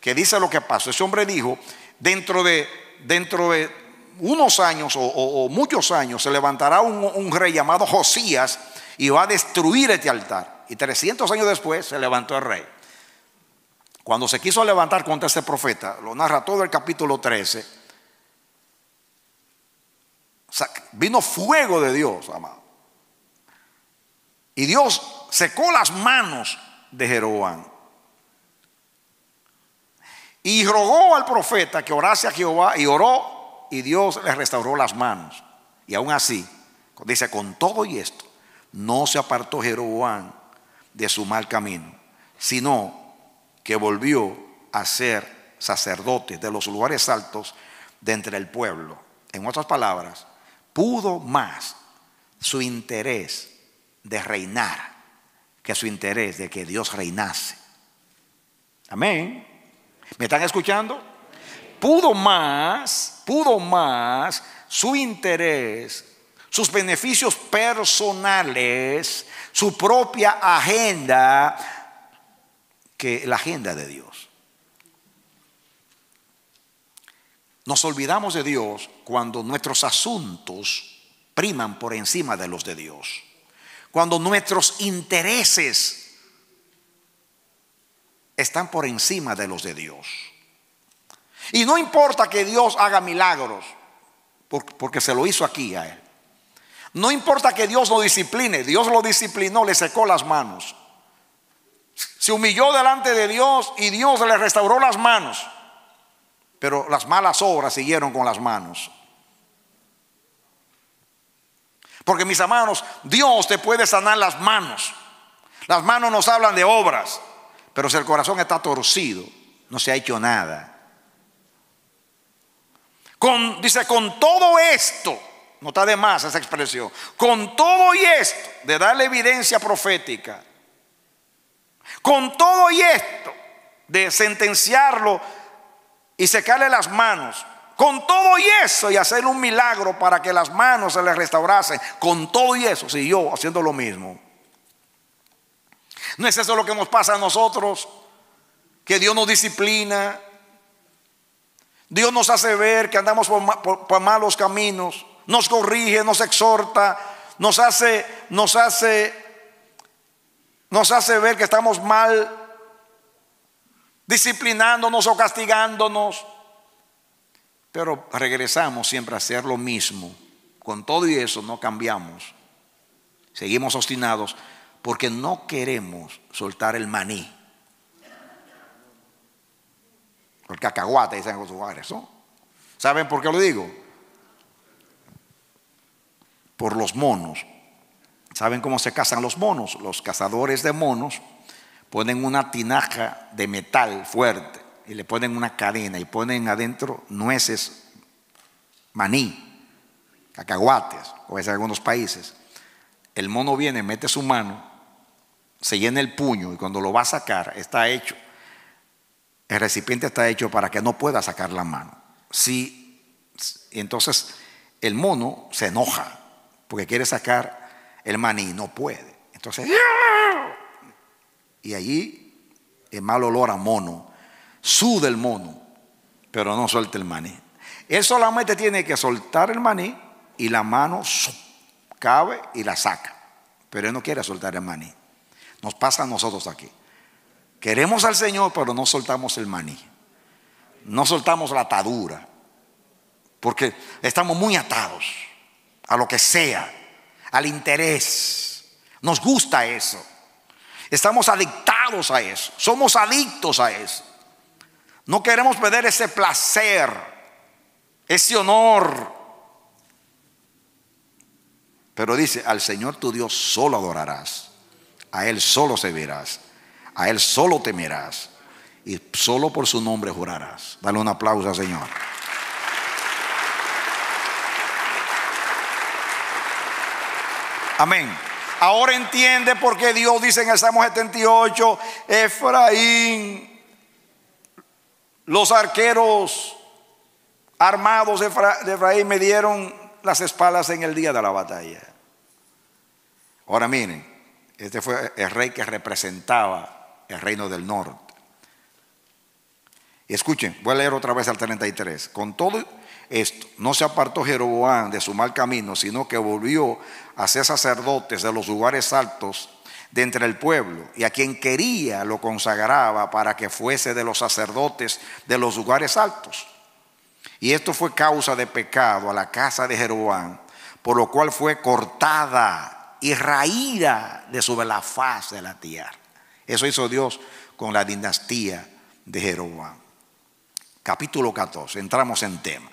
que dice lo que pasó, ese hombre dijo, dentro de, dentro de unos años o, muchos años se levantará un, un, rey llamado Josías y va a destruir este altar. Y 300 años después se levantó el rey. Cuando se quiso levantar contra este profeta, lo narra todo el capítulo 13, vino fuego de Dios, amado. Y Dios secó las manos de Jeroboam. Y rogó al profeta que orase a Jehová y oró y Dios le restauró las manos. Y aún así, dice, con todo y esto, no se apartó Jeroboam de su mal camino, sino que volvió a ser sacerdote de los lugares altos de entre el pueblo. En otras palabras, pudo más su interés de reinar que su interés de que Dios reinase. Amén. ¿Me están escuchando? Pudo más, pudo más su interés, sus beneficios personales, su propia agenda, que la agenda de Dios. Nos olvidamos de Dios cuando nuestros asuntos priman por encima de los de Dios. Cuando nuestros intereses están por encima de los de Dios. Y no importa que Dios haga milagros, porque se lo hizo aquí a él. No importa que Dios lo discipline, Dios lo disciplinó, le secó las manos. Se humilló delante de Dios y Dios le restauró las manos. Pero las malas obras siguieron con las manos. Porque mis hermanos, Dios te puede sanar las manos. Las manos nos hablan de obras, pero si el corazón está torcido, no se ha hecho nada. Dice, con todo esto, no está de más esa expresión, con todo y esto, de darle evidencia profética, con todo y esto, de sentenciarlo y secarle las manos, con todo y eso y hacer un milagro para que las manos se le restaurasen, con todo y eso, siguió haciendo lo mismo. ¿No es eso lo que nos pasa a nosotros? Que Dios nos disciplina, Dios nos hace ver que andamos por, malos caminos, nos corrige, nos exhorta, nos hace, nos hace, nos hace ver que estamos mal, disciplinándonos o castigándonos. Pero regresamos siempre a hacer lo mismo. Con todo y eso no cambiamos. Seguimos obstinados porque no queremos soltar el maní. El cacahuate, dicen los lugares. ¿no? ¿Saben por qué lo digo? Por los monos. ¿Saben cómo se cazan los monos? Los cazadores de monos ponen una tinaja de metal fuerte y le ponen una cadena y ponen adentro nueces, maní, cacahuates, como es en algunos países. El mono viene, mete su mano, se llena el puño y cuando lo va a sacar está hecho, el recipiente está hecho para que no pueda sacar la mano. Si, entonces el mono se enoja porque quiere sacar el maní, no puede. Entonces, y allí el mal olor a mono suda el mono, pero no suelta el maní. Él solamente tiene que soltar el maní y la mano cabe y la saca. Pero él no quiere soltar el maní. Nos pasa a nosotros aquí. Queremos al Señor, pero no soltamos el maní. No soltamos la atadura. Porque estamos muy atados a lo que sea, al interés. Nos gusta eso. Estamos adictados a eso. Somos adictos a eso. No queremos perder ese placer, ese honor. Pero dice, al Señor tu Dios solo adorarás, a Él solo servirás, a Él solo temerás y solo por su nombre jurarás. Dale un aplauso al Señor. Amén. Ahora entiende por qué Dios dice en el Salmo 78, Efraín los arqueros armados de Efraín me dieron las espaldas en el día de la batalla. Ahora miren, este fue el rey que representaba el reino del norte. Escuchen, voy a leer otra vez al 33. Con todo esto, no se apartó Jeroboam de su mal camino, sino que volvió a ser sacerdotes de los lugares altos de entre el pueblo, y a quien quería lo consagraba para que fuese de los sacerdotes de los lugares altos. Y esto fue causa de pecado a la casa de Jeroboam, por lo cual fue cortada y raída de sobre la faz de la tierra. Eso hizo Dios con la dinastía de Jeroboam. Capítulo 14, entramos en tema.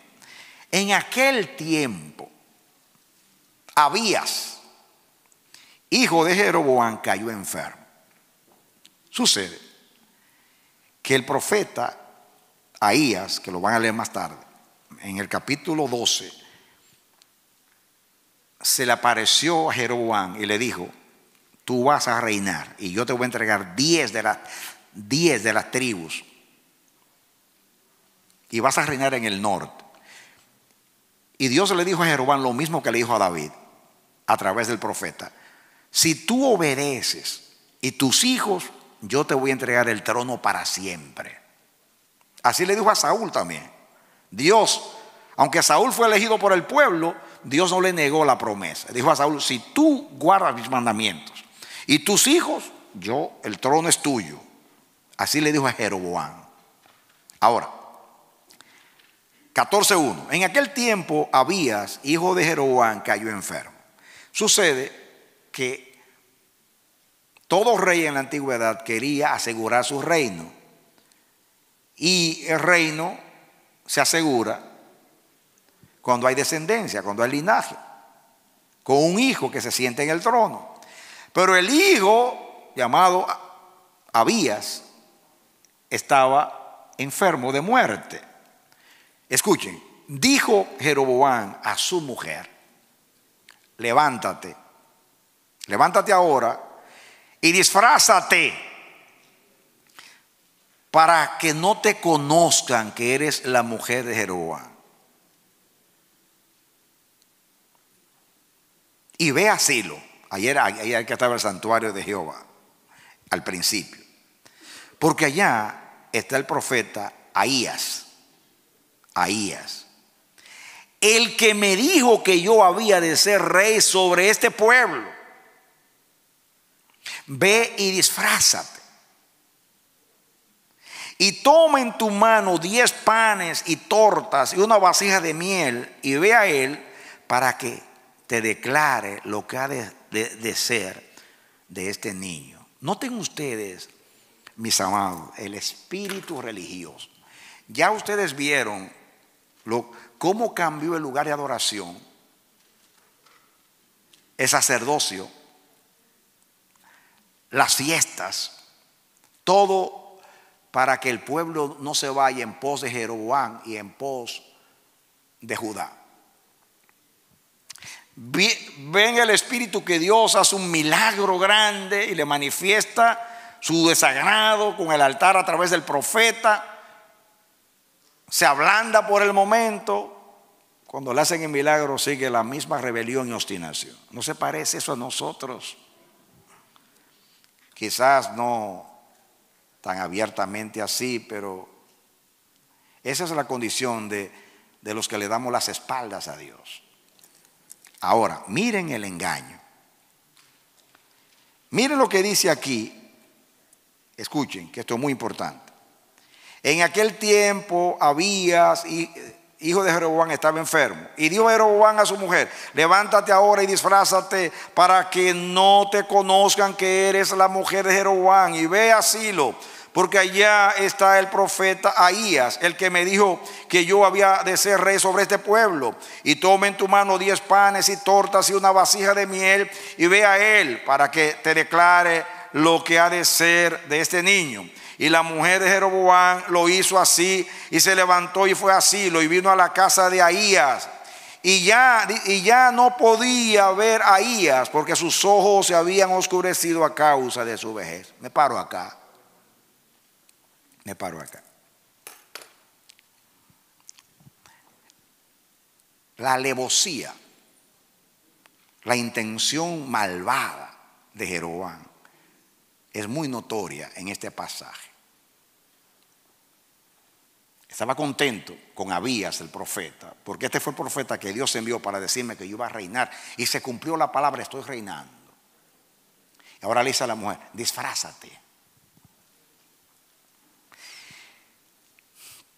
En aquel tiempo, Abías, hijo de Jeroboam, cayó enfermo. Sucede que el profeta Ahías, que lo van a leer más tarde, en el capítulo 12, se le apareció a Jeroboam y le dijo, tú vas a reinar y yo te voy a entregar 10 de, las 10 de las tribus y vas a reinar en el norte. Y Dios le dijo a Jeroboam lo mismo que le dijo a David a través del profeta. Si tú obedeces y tus hijos, yo te voy a entregar el trono para siempre. Así le dijo a Saúl también. Dios, aunque Saúl fue elegido por el pueblo, Dios no le negó la promesa. Dijo a Saúl, si tú guardas mis mandamientos y tus hijos, yo, el trono es tuyo. Así le dijo a Jeroboam. Ahora, 14.1. En aquel tiempo Abías, hijo de Jeroboam, cayó enfermo. Sucede que todo rey en la antigüedad quería asegurar su reino. Y el reino se asegura cuando hay descendencia, cuando hay linaje, con un hijo que se siente en el trono. Pero el hijo llamado Abías estaba enfermo de muerte. Escuchen, dijo Jeroboam a su mujer, levántate, levántate ahora y disfrázate para que no te conozcan que eres la mujer de Jeroboam. Y ve a Silo. Ayer, ayer que estaba el santuario de Jehová, al principio. Porque allá está el profeta Ahías. Ahías. El que me dijo que yo había de ser rey sobre este pueblo. Ve y disfrázate. Y toma en tu mano diez panes y tortas y una vasija de miel y ve a él para que te declare lo que ha de, ser de este niño. Noten ustedes, mis amados, el espíritu religioso. Ya ustedes vieron lo, cómo cambió el lugar de adoración, el sacerdocio, las fiestas, todo para que el pueblo no se vaya en pos de Jeroboam y en pos de Judá. Ven el Espíritu que Dios hace un milagro grande y le manifiesta su desagrado con el altar a través del profeta. Se ablanda por el momento. Cuando le hacen el milagro sigue la misma rebelión y obstinación. ¿No se parece eso a nosotros? Quizás no tan abiertamente así, pero esa es la condición de, de los que le damos las espaldas a Dios. Ahora, miren el engaño. Miren lo que dice aquí. Escuchen, que esto es muy importante. En aquel tiempo Abías, hijo de Jeroboam, estaba enfermo. Y dijo Jeroboam a su mujer, levántate ahora y disfrázate para que no te conozcan que eres la mujer de Jeroboam. Y ve a Silo porque allá está el profeta Ahías, el que me dijo que yo había de ser rey sobre este pueblo. Y tome en tu mano diez panes y tortas y una vasija de miel y ve a él para que te declare lo que ha de ser de este niño. Y la mujer de Jeroboam lo hizo así y se levantó y fue así, lo y vino a la casa de Ahías. Y ya, y ya no podía ver a Ahías porque sus ojos se habían oscurecido a causa de su vejez. Me paro acá. Me paro acá. La alevosía, la intención malvada de Jeroboam es muy notoria en este pasaje. Estaba contento con Abías, el profeta, porque este fue el profeta que Dios envió para decirme que yo iba a reinar. Y se cumplió la palabra, estoy reinando. Ahora le dice a la mujer, disfrázate.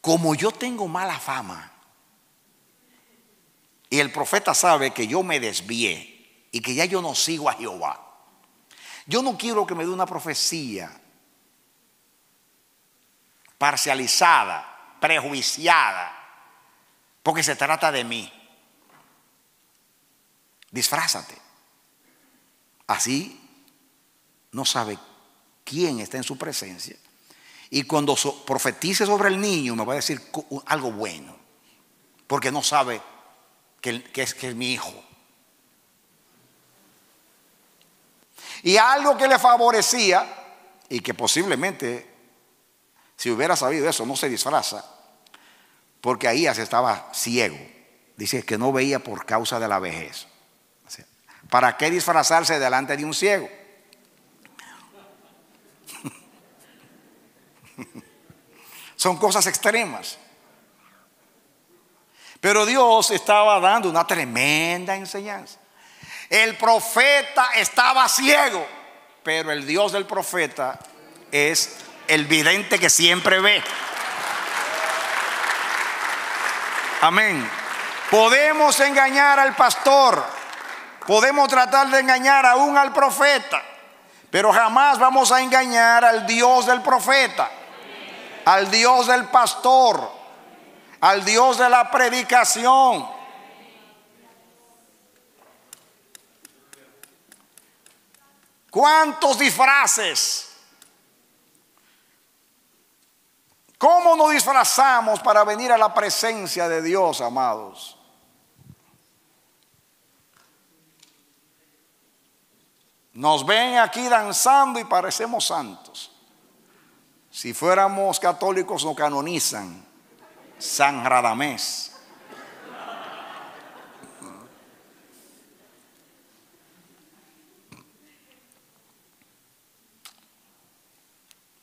Como yo tengo mala fama, y el profeta sabe que yo me desvié y que ya yo no sigo a Jehová. Yo no quiero que me dé una profecía parcializada, prejuiciada, porque se trata de mí. Disfrázate. Así no sabe quién está en su presencia. Y cuando profetice sobre el niño me va a decir algo bueno, porque no sabe que, es, que es mi hijo. Y algo que le favorecía y que posiblemente, si hubiera sabido eso, no se disfraza, porque ahí se estaba ciego. Dice que no veía por causa de la vejez. ¿Para qué disfrazarse delante de un ciego? Son cosas extremas. Pero Dios estaba dando una tremenda enseñanza. El profeta estaba ciego, pero el Dios del profeta es el vidente que siempre ve. Amén. Podemos engañar al pastor, podemos tratar de engañar aún al profeta, pero jamás vamos a engañar al Dios del profeta, al Dios del pastor, al Dios de la predicación. ¿Cuántos disfraces? ¿Cómo nos disfrazamos para venir a la presencia de Dios, amados? Nos ven aquí danzando y parecemos santos. Si fuéramos católicos nos canonizan San Radamés.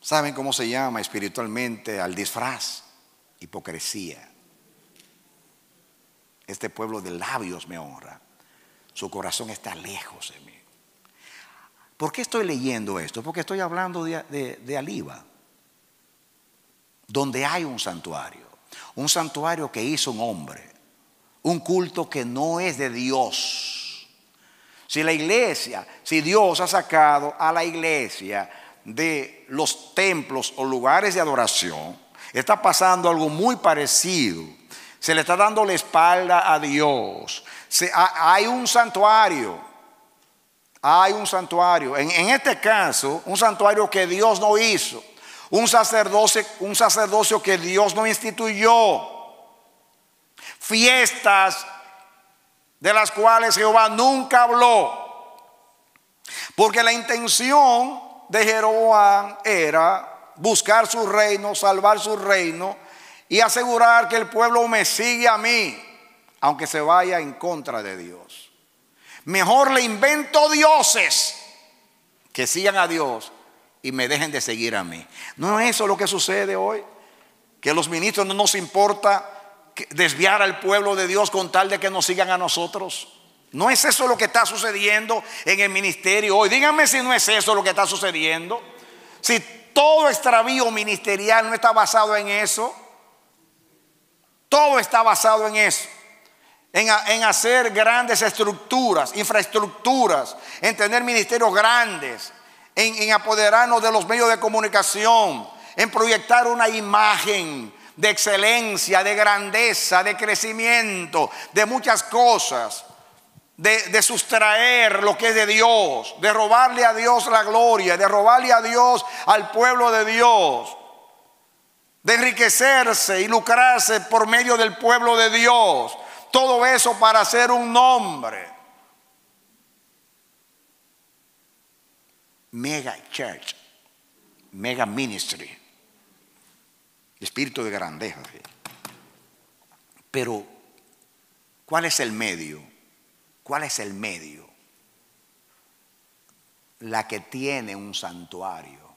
¿Saben cómo se llama espiritualmente al disfraz? Hipocresía. Este pueblo de labios me honra. Su corazón está lejos de mí. ¿Por qué estoy leyendo esto? Porque estoy hablando de, de, Aliva, donde hay un santuario. Un santuario que hizo un hombre. Un culto que no es de Dios. Si la iglesia, si Dios ha sacado a la iglesia de los templos o lugares de adoración, está pasando algo muy parecido. Se le está dando la espalda a Dios. hay un santuario. Hay un santuario. En, en, este caso, un santuario que Dios no hizo. Un sacerdocio, un sacerdocio que Dios no instituyó. Fiestas de las cuales Jehová nunca habló. Porque la intención de Jeroboam era buscar su reino, salvar su reino y asegurar que el pueblo me sigue a mí, aunque se vaya en contra de Dios. Mejor le invento dioses que sigan a Dios y me dejen de seguir a mí. ¿No es eso lo que sucede hoy? Que los ministros no nos importa desviar al pueblo de Dios con tal de que nos sigan a nosotros. ¿No es eso lo que está sucediendo en el ministerio hoy? Díganme si no es eso lo que está sucediendo. Si todo extravío ministerial no está basado en eso. Todo está basado en eso. En, hacer grandes estructuras, infraestructuras, en tener ministerios grandes, en, en apoderarnos de los medios de comunicación, en proyectar una imagen de excelencia, de grandeza, de crecimiento, de muchas cosas de, sustraer lo que es de Dios, de robarle a Dios la gloria, de robarle a Dios al pueblo de Dios, de enriquecerse y lucrarse por medio del pueblo de Dios. Todo eso para hacer un nombre. Mega Church, Mega Ministry, espíritu de grandeza. Pero, ¿cuál es el medio? ¿Cuál es el medio? La que tiene un santuario.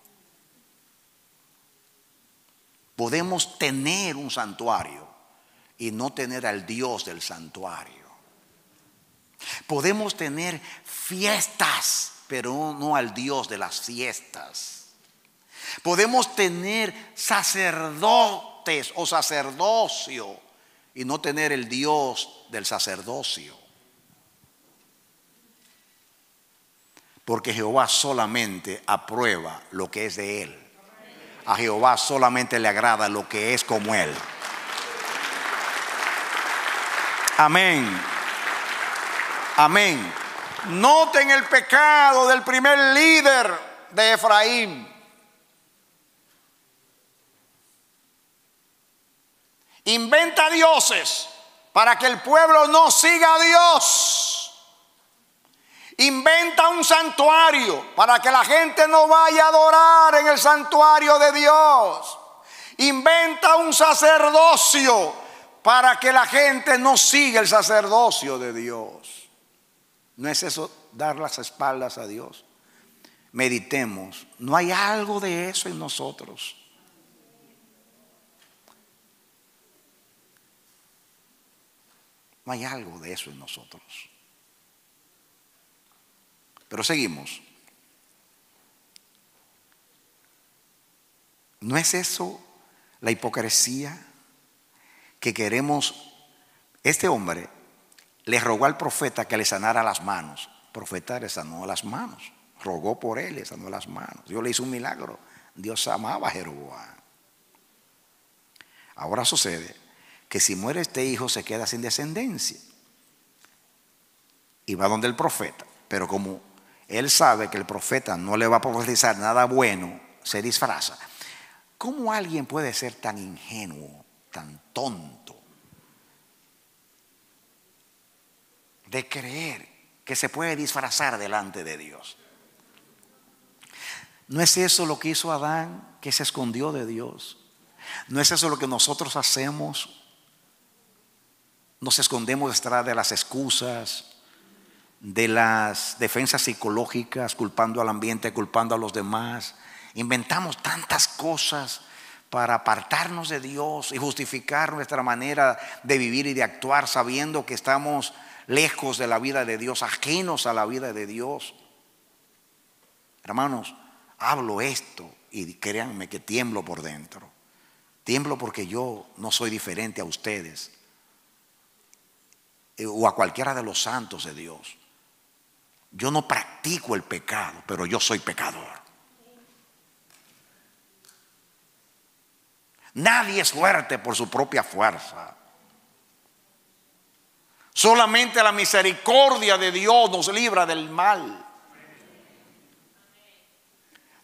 Podemos tener un santuario y no tener al Dios del santuario. Podemos tener fiestas, pero no al Dios de las fiestas. Podemos tener sacerdotes o sacerdocio y no tener el Dios del sacerdocio. Porque Jehová solamente aprueba lo que es de Él. A Jehová solamente le agrada lo que es como Él. Amén. Amén. Noten el pecado del primer líder de Efraín. Inventa dioses para que el pueblo no siga a Dios. Inventa un santuario para que la gente no vaya a adorar en el santuario de Dios. Inventa un sacerdocio para que la gente no siga el sacerdocio de Dios. ¿No es eso dar las espaldas a Dios? Meditemos. ¿No hay algo de eso en nosotros? No hay algo de eso en nosotros. Pero seguimos. ¿No es eso la hipocresía que queremos? Este hombre le rogó al profeta que le sanara las manos. El profeta le sanó las manos. Rogó por él, le sanó las manos. Dios le hizo un milagro. Dios amaba a Jeroboam. Ahora sucede que si muere este hijo se queda sin descendencia. Y va donde el profeta. Pero como él sabe que el profeta no le va a profetizar nada bueno, se disfraza. ¿Cómo alguien puede ser tan ingenuo, tan tonto, de creer que se puede disfrazar delante de Dios? ¿No es eso lo que hizo Adán, que se escondió de Dios? ¿No es eso lo que nosotros hacemos nos escondemos detrás de las excusas, de las defensas psicológicas, culpando al ambiente, culpando a los demás. Inventamos tantas cosas para apartarnos de Dios y justificar nuestra manera de vivir y de actuar sabiendo que estamos lejos de la vida de Dios, ajenos a la vida de Dios. Hermanos, hablo esto y créanme que tiemblo por dentro. Tiemblo porque yo no soy diferente a ustedes. Eh, o a cualquiera de los santos de Dios. Yo no practico el pecado, pero yo soy pecador. Nadie es fuerte por su propia fuerza. Solamente la misericordia de Dios nos libra del mal.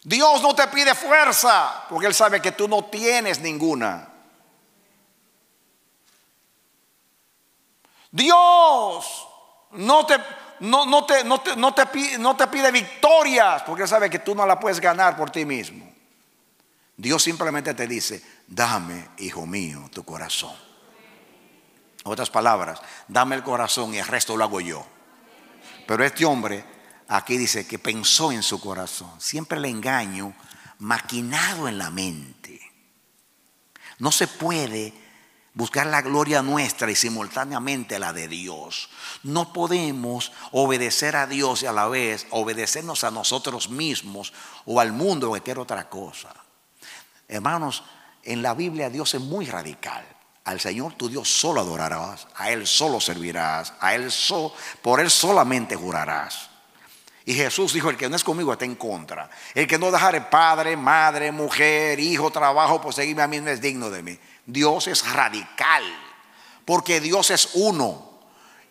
Dios no te pide fuerza porque Él sabe que tú no tienes ninguna. Dios no te, no, te, no, te, no, te pide, no te pide victorias porque sabe que tú no la puedes ganar por ti mismo. Dios simplemente te dice, dame, hijo mío, tu corazón. Otras palabras, dame el corazón y el resto lo hago yo. Pero este hombre aquí dice que pensó en su corazón. Siempre le engaño maquinado en la mente. No se puede buscar la gloria nuestra y simultáneamente la de Dios. No podemos obedecer a Dios y a la vez obedecernos a nosotros mismos o al mundo o cualquier otra cosa. Hermanos, en la Biblia Dios es muy radical. Al Señor tu Dios solo adorarás, a Él solo servirás, a Él solo, por Él solamente jurarás. Y Jesús dijo, el que no es conmigo está en contra. El que no dejare padre, madre, mujer, hijo, trabajo, por seguirme a mí no es digno de mí. Dios es radical, porque Dios es uno.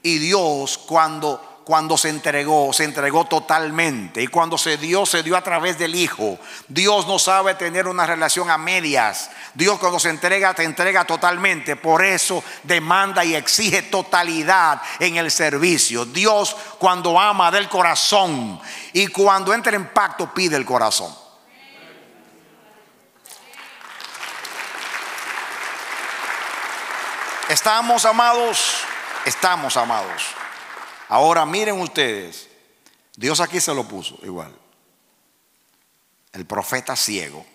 Y Dios cuando, cuando se entregó, se entregó totalmente. Y cuando se dio, se dio a través del Hijo. Dios no sabe tener una relación a medias. Dios cuando se entrega, te entrega totalmente. Por eso demanda y exige totalidad en el servicio. Dios cuando ama del corazón. Y cuando entra en pacto pide el corazón. Estamos amados, estamos amados. Ahora miren ustedes, Dios aquí se lo puso igual. El profeta ciego.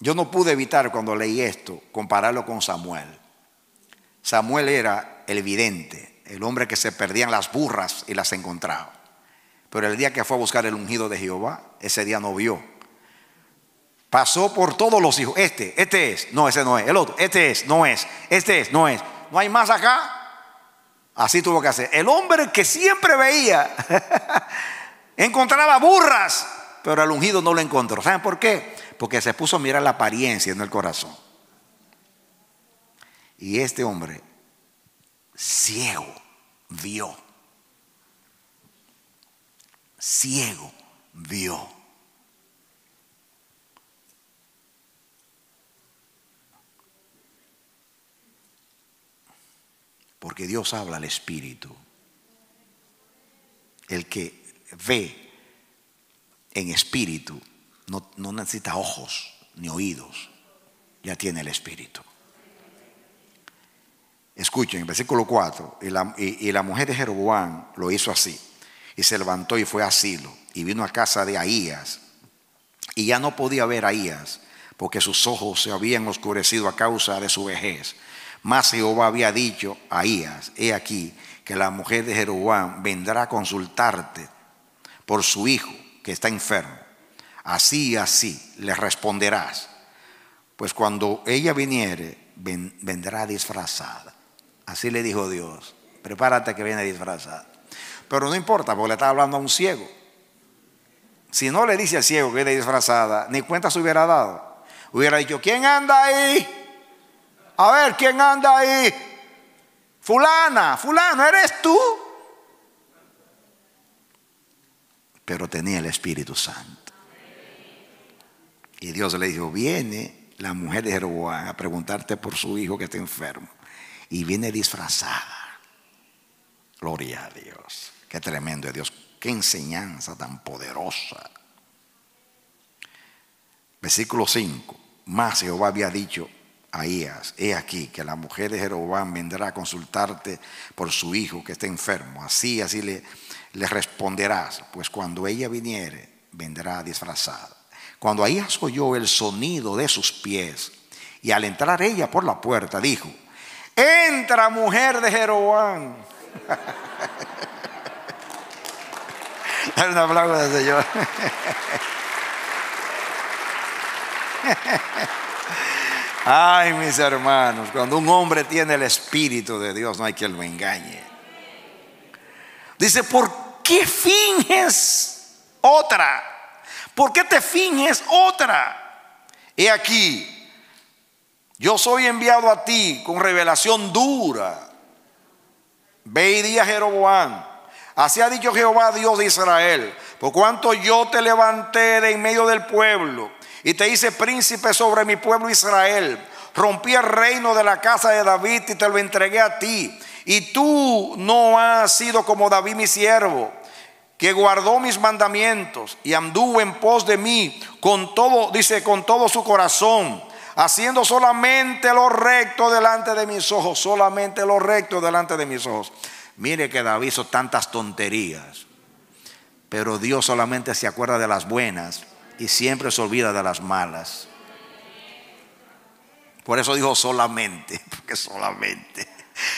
Yo no pude evitar cuando leí esto compararlo con Samuel. Samuel era el vidente, el hombre que se perdían las burras y las encontraba. Pero el día que fue a buscar el ungido de Jehová, ese día no vio. Pasó por todos los hijos. Este, este es, no, ese no es. El otro, este es, no es. Este es, no es. No hay más acá. Así tuvo que hacer. El hombre que siempre veía, encontraba burras, pero al ungido no lo encontró. ¿Saben por qué? Porque se puso a mirar la apariencia, no el corazón. Y este hombre, ciego, vio. Ciego, vio. Porque Dios habla al Espíritu. El que ve en espíritu no, necesita ojos ni oídos, ya tiene el Espíritu. Escuchen, versículo 4, y la, y la mujer de Jeroboam lo hizo así, y se levantó y fue a Silo, y vino a casa de Ahías, y ya no podía ver a Ahías, porque sus ojos se habían oscurecido a causa de su vejez mas Jehová había dicho a Ahías, he aquí que la mujer de Jeroboam vendrá a consultarte por su hijo que está enfermo. Así y así le responderás. Pues cuando ella viniere, vendrá disfrazada. Así le dijo Dios, prepárate que viene disfrazada. Pero no importa, porque le está hablando a un ciego. Si no le dice al ciego que viene disfrazada, ni cuenta se hubiera dado. Hubiera dicho, ¿quién anda ahí? A ver, ¿quién anda ahí? Fulana, fulano, ¿eres tú? Pero tenía el Espíritu Santo. Y Dios le dijo, viene la mujer de Jeroboam a preguntarte por su hijo que está enfermo. Y viene disfrazada. Gloria a Dios. Qué tremendo es Dios. Qué enseñanza tan poderosa. Versículo 5. Más Jehová había dicho, Ahías, he aquí que la mujer de Jeroboam vendrá a consultarte por su hijo que está enfermo. Así, así le, responderás, pues cuando ella viniere, vendrá disfrazada. Cuando Ahías oyó el sonido de sus pies, y al entrar ella por la puerta, dijo, entra mujer de Jeroboam. Dale un aplauso Señor. Ay, mis hermanos, cuando un hombre tiene el Espíritu de Dios, no hay quien lo engañe. Dice, ¿por qué finges otra? ¿Por qué te finges otra? He aquí, yo soy enviado a ti con revelación dura. Ve y di a Jeroboam. Así ha dicho Jehová, Dios de Israel, por cuanto yo te levanté de en medio del pueblo y te hice príncipe sobre mi pueblo Israel. Rompí el reino de la casa de David y te lo entregué a ti. Y tú no has sido como David mi siervo, que guardó mis mandamientos y anduvo en pos de mí con todo, dice, con todo su corazón, haciendo solamente lo recto delante de mis ojos, solamente lo recto delante de mis ojos. Mire que David hizo tantas tonterías, pero Dios solamente se acuerda de las buenas y siempre se olvida de las malas. Por eso dijo solamente, porque solamente.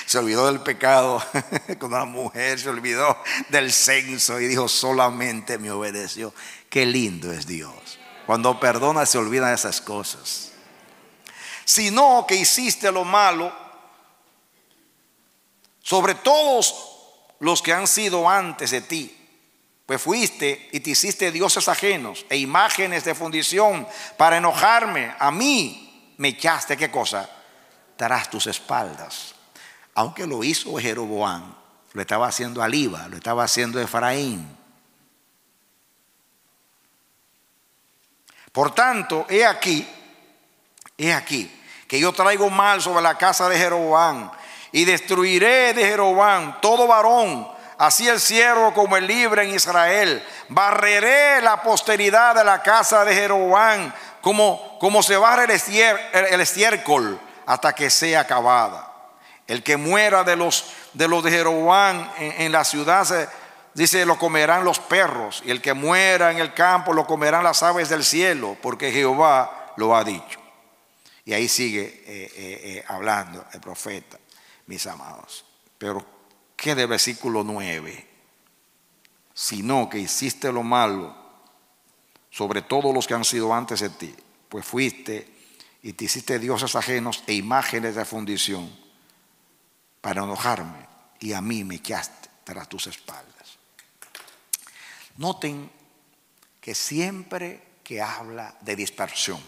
Se olvidó del pecado con una mujer, se olvidó del censo y dijo solamente me obedeció. Qué lindo es Dios. Cuando perdona se olvida de esas cosas. Sino que hiciste lo malo sobre todos los que han sido antes de ti pues fuiste y te hiciste dioses ajenos e imágenes de fundición para enojarme. A mí me echaste, ¿qué cosa? Tras tus espaldas. Aunque lo hizo Jeroboam, lo estaba haciendo Aliba, lo estaba haciendo Efraín. Por tanto, he aquí, he aquí, que yo traigo mal sobre la casa de Jeroboam y destruiré de Jeroboam todo varón así el siervo como el libre en Israel. Barreré la posteridad de la casa de Jeroboam como, como se barre el, estiércol hasta que sea acabada. El que muera de los de, los Jeroboam en, la ciudad dice lo comerán los perros y el que muera en el campo lo comerán las aves del cielo porque Jehová lo ha dicho. Y ahí sigue eh, eh, eh, hablando el profeta, mis amados. Pero que de versículo 9, sino que hiciste lo malo sobre todos los que han sido antes de ti, pues fuiste y te hiciste dioses ajenos e imágenes de fundición para enojarme y a mí me echaste tras tus espaldas. Noten que siempre que habla de dispersión,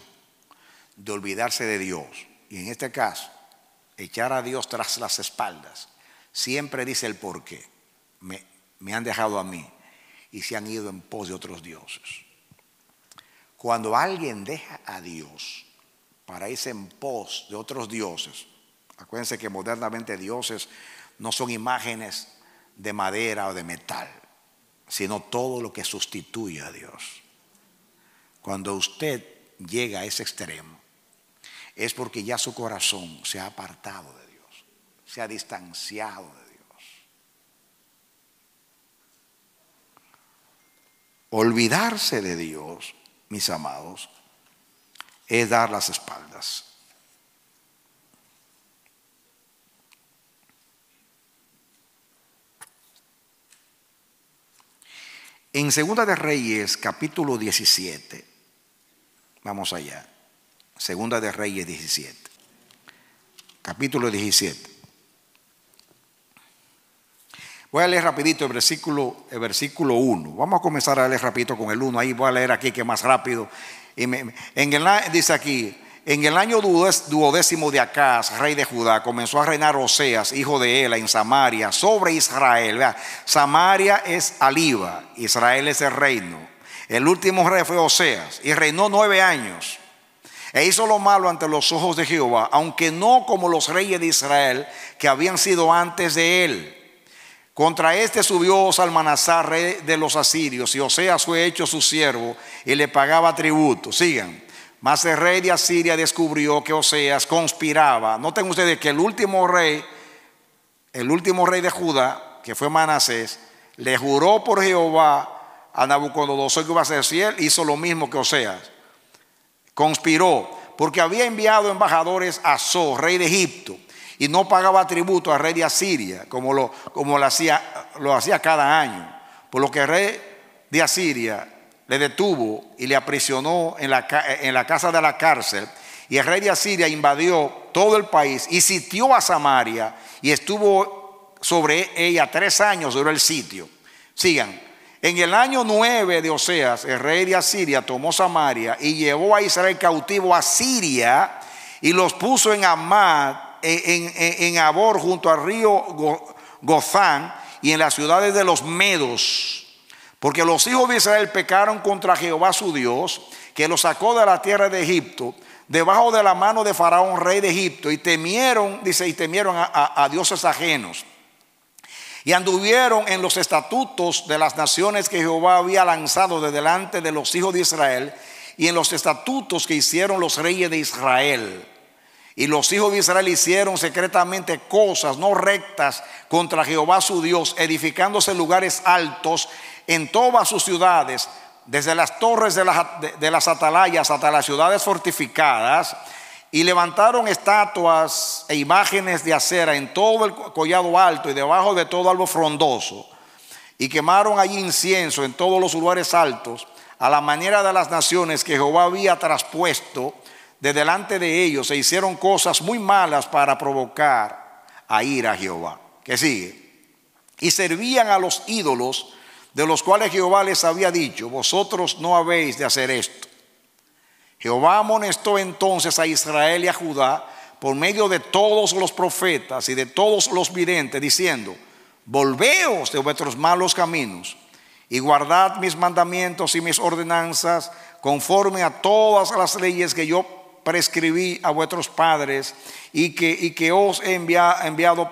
de olvidarse de Dios, y en este caso, echar a Dios tras las espaldas, siempre dice el por qué. Me, me han dejado a mí y se han ido en pos de otros dioses. Cuando alguien deja a Dios para irse en pos de otros dioses, acuérdense que modernamente dioses no son imágenes de madera o de metal, sino todo lo que sustituye a Dios. Cuando usted llega a ese extremo, es porque ya su corazón se ha apartado de Dios, se ha distanciado de Dios. Olvidarse de Dios, mis amados, es dar las espaldas. En Segunda de Reyes, capítulo 17, vamos allá. Segunda de Reyes 17, capítulo 17. Voy a leer rapidito el versículo, el versículo 1. Vamos a comenzar a leer rapidito con el 1. Ahí voy a leer aquí que más rápido. En el, dice aquí, en el año duodécimo de Acaz, rey de Judá, comenzó a reinar Oseas, hijo de Ela, en Samaria, sobre Israel. Vea, Samaria es Aliva, Israel es el reino. El último rey fue Oseas y reinó nueve años. E hizo lo malo ante los ojos de Jehová, aunque no como los reyes de Israel que habían sido antes de él. Contra este subió Salmanasar, rey de los asirios, y Oseas fue hecho su siervo y le pagaba tributo. Sigan. Mas el rey de Asiria descubrió que Oseas conspiraba. Noten ustedes que el último rey, el último rey de Judá, que fue Manasés, le juró por Jehová a Nabucodonosor que iba a ser fiel, hizo lo mismo que Oseas. Conspiró, porque había enviado embajadores a So, rey de Egipto, y no pagaba tributo al rey de Asiria, como lo, como lo, hacía, lo hacía cada año. Por lo que el rey de Asiria le detuvo y le aprisionó en la, en la casa de la cárcel. Y el rey de Asiria invadió todo el país y sitió a Samaria y estuvo sobre ella tres años duró el sitio. Sigan. En el año nueve de Oseas, el rey de Asiria tomó Samaria y llevó a Israel cautivo a Siria y los puso en Amad, en, Abor, junto al río Gozán y en las ciudades de los Medos porque los hijos de Israel pecaron contra Jehová su Dios, que los sacó de la tierra de Egipto, debajo de la mano de Faraón, rey de Egipto, y temieron, dice, y temieron a, dioses ajenos. Y anduvieron en los estatutos de las naciones que Jehová había lanzado de delante de los hijos de Israel, y en los estatutos que hicieron los reyes de Israel. Y los hijos de Israel hicieron secretamente cosas no rectas contra Jehová su Dios, edificándose lugares altos en todas sus ciudades, desde las torres de las, atalayas hasta las ciudades fortificadas, y levantaron estatuas e imágenes de acera en todo el collado alto y debajo de todo algo frondoso, y quemaron allí incienso en todos los lugares altos, a la manera de las naciones que Jehová había traspuesto de delante de ellos, e hicieron cosas muy malas para provocar a ir a Jehová. Que sigue. Y servían a los ídolos de los cuales Jehová les había dicho, vosotros no habéis de hacer esto. Jehová amonestó entonces a Israel y a Judá por medio de todos los profetas y de todos los videntes, diciendo, volveos de vuestros malos caminos y guardad mis mandamientos y mis ordenanzas conforme a todas las leyes que yo prescribí a vuestros padres y que, y que os he enviado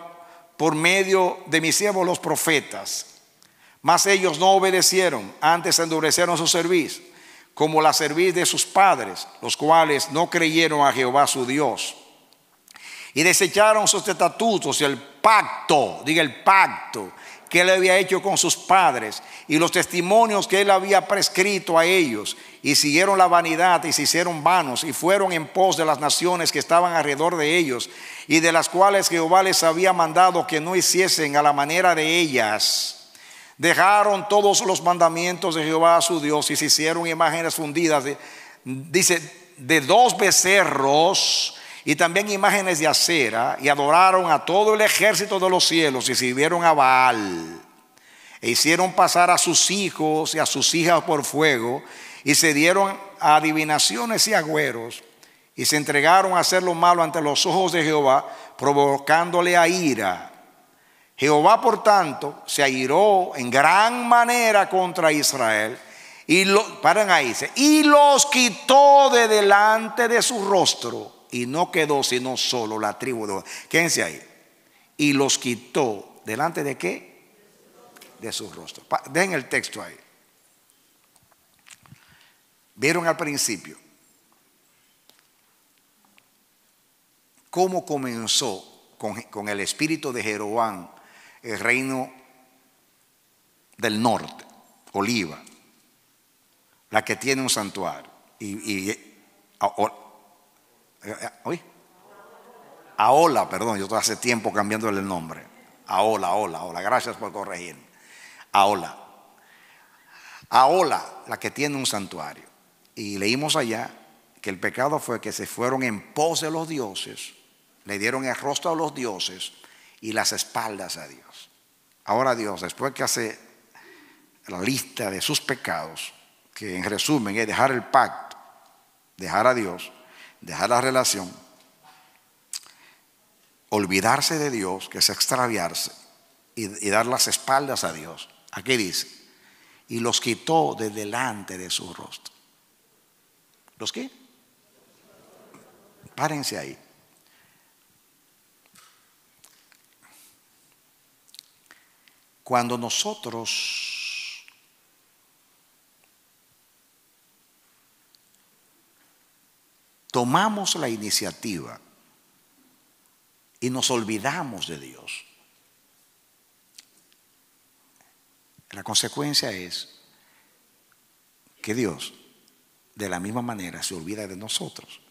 por medio de mis siervos los profetas. Mas ellos no obedecieron, antes endurecieron su servicio, como la serviz de sus padres, los cuales no creyeron a Jehová su Dios. Y desecharon sus estatutos y el pacto, diga el pacto que él había hecho con sus padres y los testimonios que él había prescrito a ellos y siguieron la vanidad y se hicieron vanos y fueron en pos de las naciones que estaban alrededor de ellos y de las cuales Jehová les había mandado que no hiciesen a la manera de ellas Dejaron todos los mandamientos de Jehová su Dios y se hicieron imágenes fundidas. dice, de dos becerros y también imágenes de acera y adoraron a todo el ejército de los cielos y sirvieron a Baal. E hicieron pasar a sus hijos y a sus hijas por fuego y se dieron a adivinaciones y agüeros y se entregaron a hacer lo malo ante los ojos de Jehová, provocándole a ira. Jehová, por tanto, se airó en gran manera contra Israel y lo, paran ahí, y los quitó de delante de su rostro y no quedó sino solo la tribu de Quédense ahí. Y los quitó delante de qué? De su rostro. Dejen el texto ahí. Vieron al principio cómo comenzó con, el espíritu de Jeroboam el reino del norte, Oliva, la que tiene un santuario. Y, y Aola, perdón, yo hace tiempo cambiándole el nombre. Aola, Aola, Aola, gracias por corregir. Aola. Aola, la que tiene un santuario. Y leímos allá que el pecado fue que se fueron en pos de los dioses le dieron el rostro a los dioses y las espaldas a Dios. Ahora Dios, después que hace la lista de sus pecados, que en resumen es dejar el pacto, dejar a Dios, dejar la relación, olvidarse de Dios, que es extraviarse, y, dar las espaldas a Dios. Aquí dice, y los quitó de delante de su rostro. ¿Los qué? Párense ahí. Cuando nosotros tomamos la iniciativa y nos olvidamos de Dios, la consecuencia es que Dios de la misma manera se olvida de nosotros.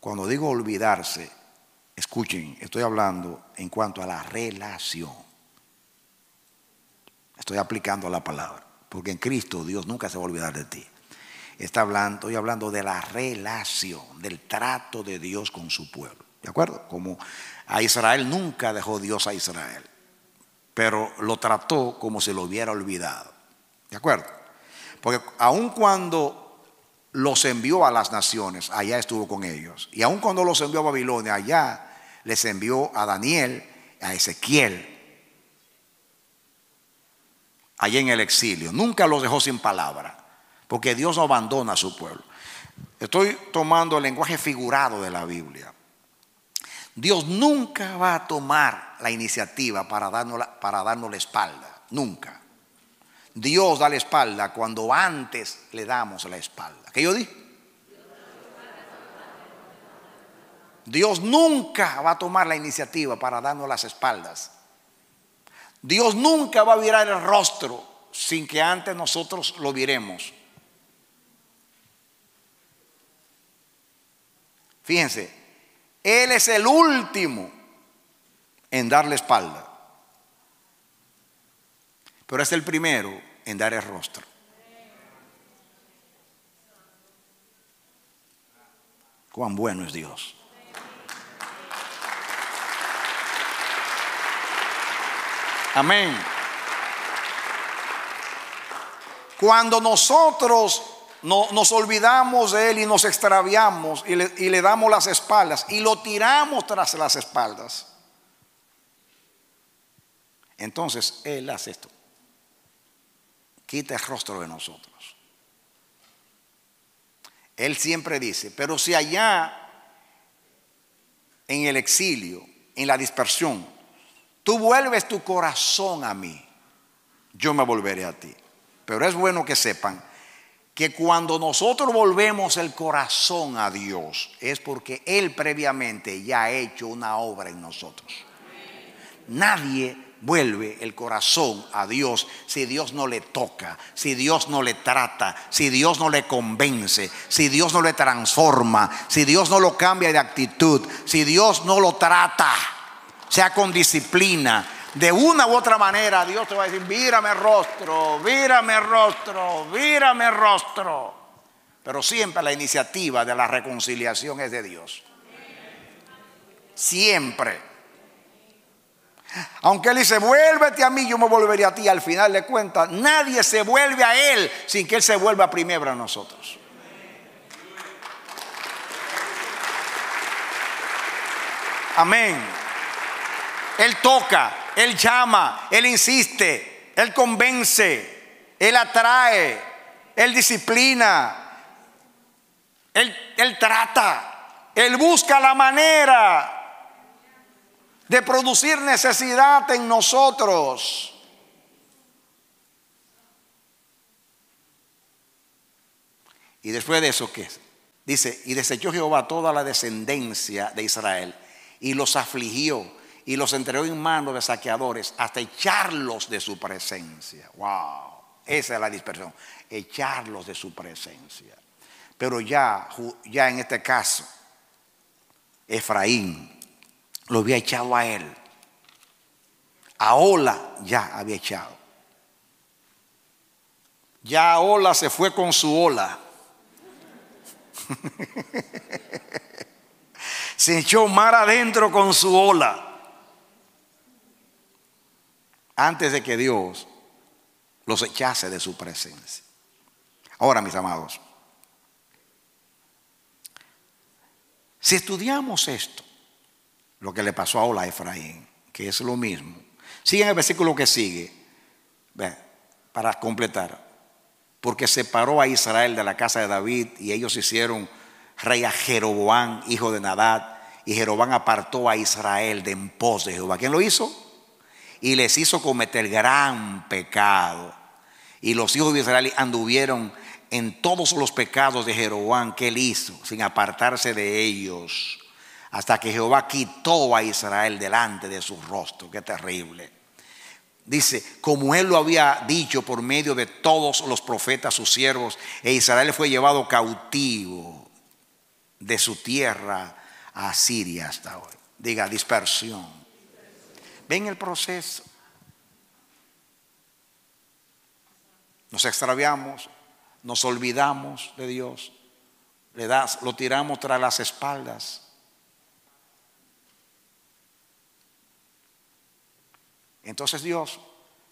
Cuando digo olvidarse, escuchen, estoy hablando en cuanto a la relación. Estoy aplicando la palabra. Porque en Cristo Dios nunca se va a olvidar de ti. Está hablando, estoy hablando de la relación, del trato de Dios con su pueblo. ¿De acuerdo? Como a Israel nunca dejó Dios a Israel. Pero lo trató como si lo hubiera olvidado. ¿De acuerdo? Porque aun cuando los envió a las naciones, allá estuvo con ellos. Y aun cuando los envió a Babilonia, allá les envió a Daniel, a Ezequiel, allí en el exilio. Nunca los dejó sin palabra, porque Dios no abandona a su pueblo. Estoy tomando el lenguaje figurado de la Biblia. Dios nunca va a tomar la iniciativa para darnos la, para darnos la espalda. Nunca. Dios da la espalda cuando antes le damos la espalda. ¿Qué yo di? Dios nunca va a tomar la iniciativa para darnos las espaldas. Dios nunca va a virar el rostro sin que antes nosotros lo viremos. Fíjense, Él es el último en darle espalda, pero es el primero en dar el rostro. Cuán bueno es Dios. Amén. Cuando nosotros nos olvidamos de Él y nos extraviamos y le, y le damos las espaldas y lo tiramos tras las espaldas, entonces Él hace esto. Quita el rostro de nosotros. Él siempre dice, pero si allá en el exilio, en la dispersión, tú vuelves tu corazón a mí, yo me volveré a ti. Pero es bueno que sepan que cuando nosotros volvemos el corazón a Dios es porque Él previamente ya ha hecho una obra en nosotros. Nadie vuelve el corazón a Dios si Dios no le toca, si Dios no le trata, si Dios no le convence, si Dios no le transforma, si Dios no lo cambia de actitud, si Dios no lo trata sea con disciplina, de una u otra manera Dios te va a decir, mírame rostro, mírame rostro, mírame rostro. pero siempre la iniciativa de la reconciliación es de Dios. Siempre. Aunque Él dice, vuélvete a mí, yo me volveré a ti. Al final de cuentas, nadie se vuelve a Él sin que Él se vuelva primero a nosotros. Amén. Él toca, Él llama, Él insiste, Él convence, Él atrae, Él disciplina, Él, él trata, Él busca la manera de producir necesidad en nosotros. Y después de eso, ¿qué? Dice, y desechó Jehová toda la descendencia de Israel y los afligió y los entregó en manos de saqueadores hasta echarlos de su presencia. Wow, esa es la dispersión, echarlos de su presencia. Pero ya, ya en este caso, Efraín lo había echado a él. A Ola ya había echado. Ya Ola se fue con su ola. se echó mar adentro con su ola. Antes de que Dios los echase de su presencia. Ahora, mis amados, si estudiamos esto, lo que le pasó a Ola Efraín, que es lo mismo. Sigue en el versículo que sigue, para completar. Porque separó a Israel de la casa de David y ellos hicieron rey a Jeroboam, hijo de Nadad, y Jeroboam apartó a Israel de en pos de Jehová. ¿Quién lo hizo? Y les hizo cometer gran pecado. Y los hijos de Israel anduvieron en todos los pecados de Jeroboam que él hizo, sin apartarse de ellos hasta que Jehová quitó a Israel delante de su rostro. Qué terrible. Dice, como él lo había dicho por medio de todos los profetas, sus siervos, e Israel fue llevado cautivo de su tierra a Siria hasta hoy. Diga, dispersión. Ven el proceso. Nos extraviamos, nos olvidamos de Dios, le das, lo tiramos tras las espaldas. Entonces Dios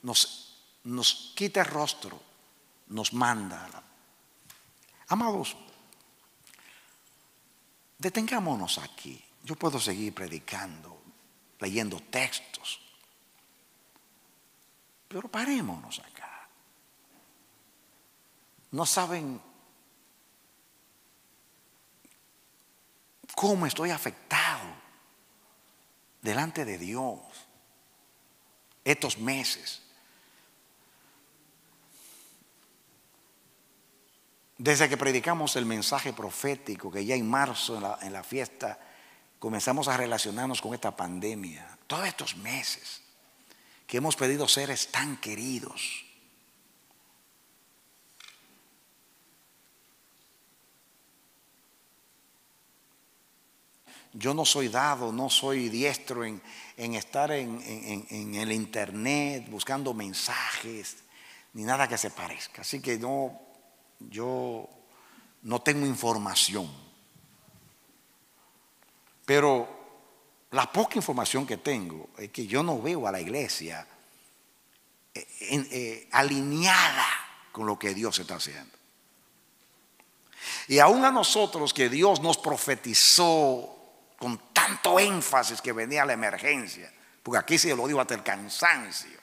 nos, nos quita el rostro, nos manda. Amados, detengámonos aquí. Yo puedo seguir predicando, leyendo textos, pero parémonos acá. No saben cómo estoy afectado delante de Dios estos meses. Desde que predicamos el mensaje profético, que ya en marzo, en la, fiesta, comenzamos a relacionarnos con esta pandemia, todos estos meses que hemos pedido seres tan queridos. Yo no soy dado, no soy diestro en, en estar en, el internet buscando mensajes, ni nada que se parezca. Así que no, yo no tengo información. Pero la poca información que tengo es que yo no veo a la iglesia eh, eh, alineada con lo que Dios está haciendo. Y aún a nosotros que Dios nos profetizó con tanto énfasis que venía la emergencia, porque aquí se lo digo hasta el cansancio,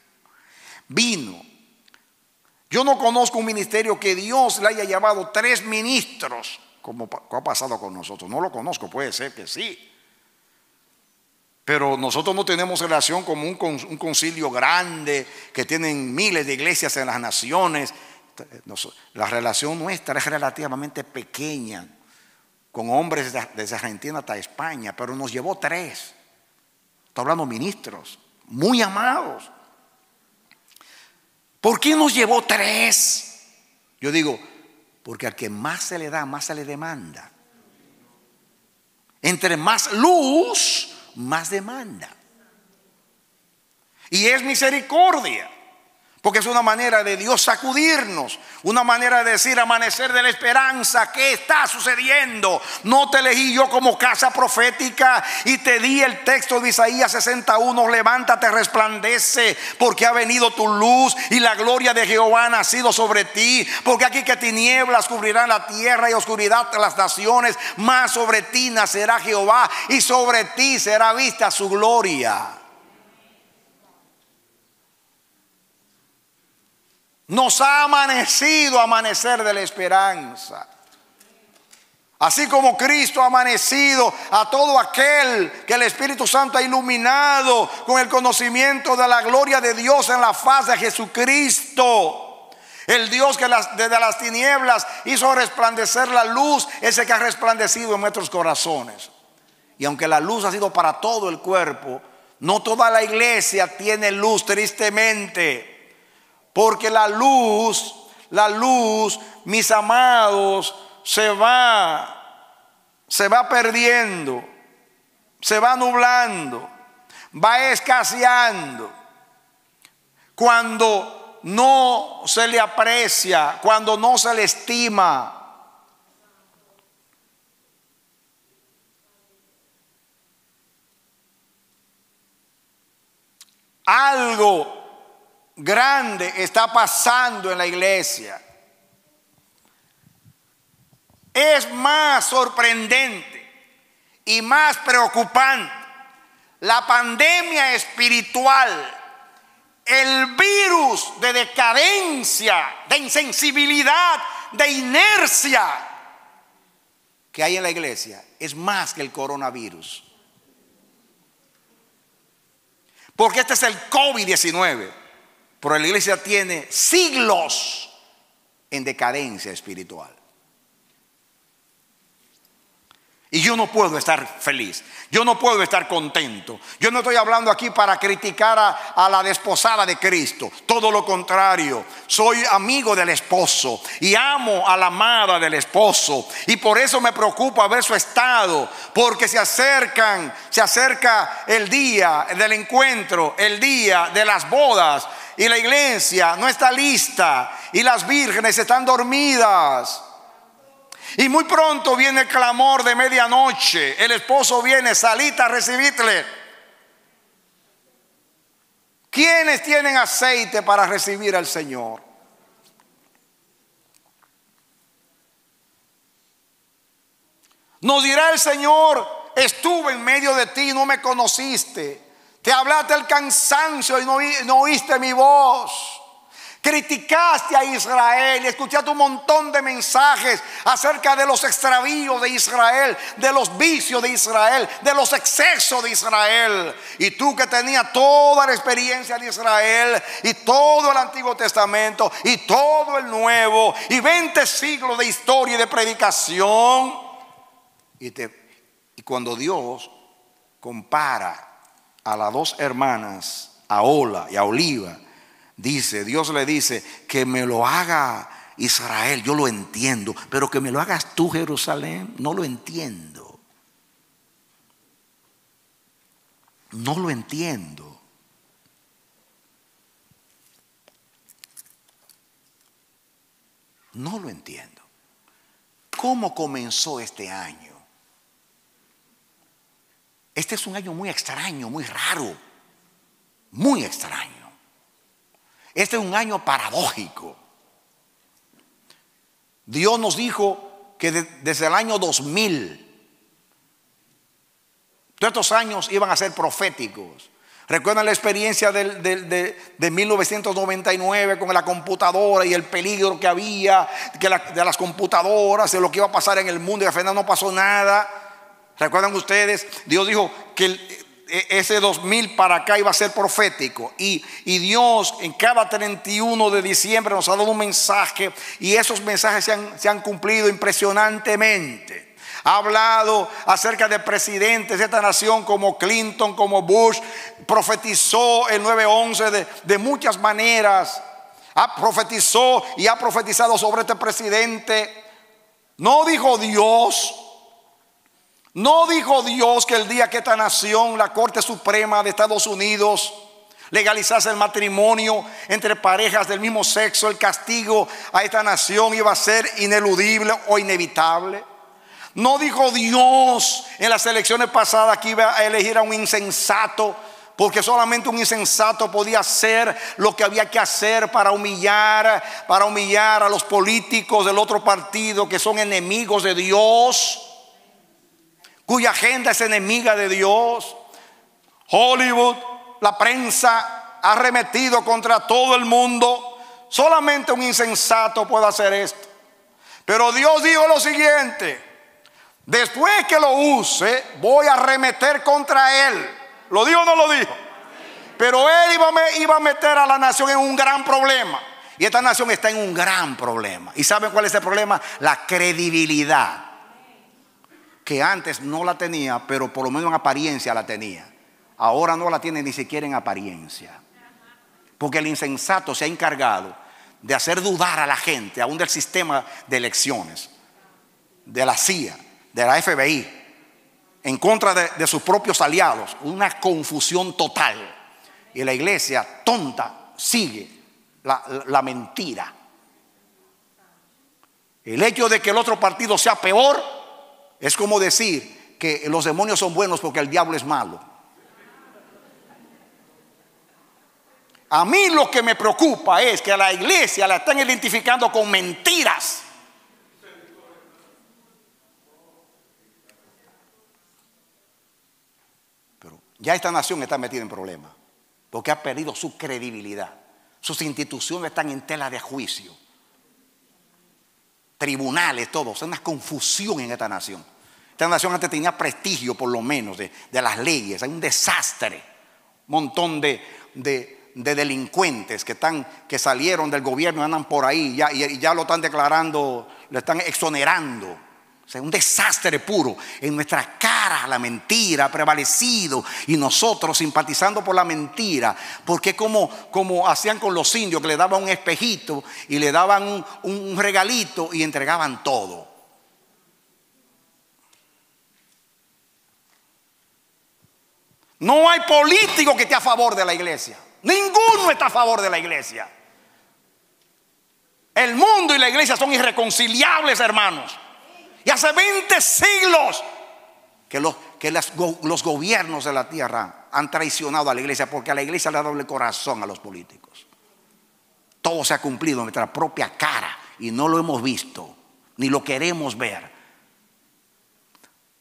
vino. Yo no conozco un ministerio que Dios le haya llamado tres ministros, como ha pasado con nosotros. No lo conozco, puede ser que sí. Pero nosotros no tenemos relación como un, concilio grande que tienen miles de iglesias en las naciones. La relación nuestra es relativamente pequeña con hombres desde Argentina hasta España, pero nos llevó tres. Estoy hablando ministros, muy amados. ¿Por qué nos llevó tres? Yo digo, porque al que más se le da, más se le demanda. Entre más luz, más demanda. Y es misericordia. Porque es una manera de Dios sacudirnos, una manera de decir amanecer de la esperanza, ¿qué está sucediendo? No te elegí yo como casa profética y te di el texto de Isaías 61, levántate, resplandece, porque ha venido tu luz y la gloria de Jehová ha nacido sobre ti, porque aquí que tinieblas cubrirán la tierra y oscuridad las naciones, más sobre ti nacerá Jehová y sobre ti será vista su gloria. Nos ha amanecido amanecer de la esperanza. Así como Cristo ha amanecido a todo aquel que el Espíritu Santo ha iluminado con el conocimiento de la gloria de Dios en la faz de Jesucristo. El Dios que desde las tinieblas hizo resplandecer la luz, ese que ha resplandecido en nuestros corazones. Y aunque la luz ha sido para todo el cuerpo, no toda la iglesia tiene luz, tristemente. Porque la luz, la luz, mis amados, se va, se va perdiendo, se va nublando, va escaseando. Cuando no se le aprecia, cuando no se le estima. Algo grande está pasando en la iglesia. Es más sorprendente y más preocupante la pandemia espiritual, el virus de decadencia, de insensibilidad, de inercia que hay en la iglesia. Es más que el coronavirus. Porque este es el COVID-19. Pero la iglesia tiene siglos en decadencia espiritual. Y yo no puedo estar feliz, yo no puedo estar contento. Yo no estoy hablando aquí para criticar a, la desposada de Cristo, todo lo contrario. Soy amigo del esposo y amo a la amada del esposo. Y por eso me preocupa ver su estado, porque se acercan, se acerca el día del encuentro, el día de las bodas y la iglesia no está lista y las vírgenes están dormidas. Y muy pronto viene el clamor de medianoche. El esposo viene, salita a recibirle. ¿Quiénes tienen aceite para recibir al Señor? Nos dirá el Señor, estuve en medio de ti, no me conociste. Te hablaste el cansancio y no, oíste mi voz. Criticaste a Israel escuchaste un montón de mensajes acerca de los extravíos de Israel, de los vicios de Israel, de los excesos de Israel. Y tú que tenías toda la experiencia de Israel y todo el Antiguo Testamento y todo el Nuevo y 20 siglos de historia y de predicación. Y, y cuando Dios compara a las dos hermanas, a Ola y a Oliva, dice, Dios le dice, que me lo haga Israel, yo lo entiendo, pero que me lo hagas tú, Jerusalén, no lo entiendo. No lo entiendo. No lo entiendo. ¿Cómo comenzó este año? Este es un año muy extraño, muy raro, muy extraño. Este es un año paradójico. Dios nos dijo que desde el año 2000, todos estos años iban a ser proféticos. Recuerdan la experiencia de, 1999 con la computadora y el peligro que había de las computadoras, de lo que iba a pasar en el mundo y al final no pasó nada. ¿Recuerdan ustedes? Dios dijo que ese 2000 para acá iba a ser profético. Y, Dios en cada 31 de diciembre nos ha dado un mensaje y esos mensajes se han, se han cumplido impresionantemente. Ha hablado acerca de presidentes de esta nación como Clinton, como Bush. Profetizó el 9-11 de, de muchas maneras. Ha profetizó y ha profetizado sobre este presidente. No dijo Dios no dijo Dios que el día que esta nación, la Corte Suprema de Estados Unidos, legalizarse el matrimonio entre parejas del mismo sexo, el castigo a esta nación iba a ser ineludible o inevitable. No dijo Dios en las elecciones pasadas que iba a elegir a un insensato, porque solamente un insensato podía hacer lo que había que hacer para humillar, para humillar a los políticos del otro partido que son enemigos de Dios, cuya agenda es enemiga de Dios. Hollywood, la prensa ha arremetido contra todo el mundo. Solamente un insensato puede hacer esto. Pero Dios dijo lo siguiente. Después que lo use, voy a arremeter contra él. ¿Lo dijo o no lo dijo? Pero él iba a, meter a la nación en un gran problema. Y esta nación está en un gran problema. ¿Y saben cuál es el problema? La credibilidad. Que antes no la tenía, pero por lo menos en apariencia la tenía. Ahora no la tiene ni siquiera en apariencia. Porque el insensato se ha encargado de hacer dudar a la gente, aún del sistema de elecciones, de la CIA, de la FBI en contra de, sus propios aliados, una confusión total. Y la iglesia tonta sigue la, la mentira. El hecho de que el otro partido sea peor es como decir que los demonios son buenos porque el diablo es malo. A mí lo que me preocupa es que a la iglesia la están identificando con mentiras. Ya esta nación está metida en problemas porque ha perdido su credibilidad. Sus instituciones están en tela de juicio. Tribunales, todos. Es una confusión en esta nación. Esta nación antes tenía prestigio, por lo menos, de, las leyes. Hay un desastre. Un montón de, delincuentes que, están, que salieron del gobierno y andan por ahí ya, y ya lo están declarando, lo están exonerando un desastre puro. En nuestra cara la mentira ha prevalecido y nosotros simpatizando por la mentira, porque como, como hacían con los indios que le daban un espejito y le daban un regalito y entregaban todo. No hay político que esté a favor de la iglesia. Ninguno está a favor de la iglesia. El mundo y la iglesia son irreconciliables, hermanos. Y hace 20 siglos que, los, que los gobiernos de la tierra han traicionado a la iglesia porque a la iglesia le ha dado el corazón a los políticos. Todo se ha cumplido en nuestra propia cara y no lo hemos visto, ni lo queremos ver.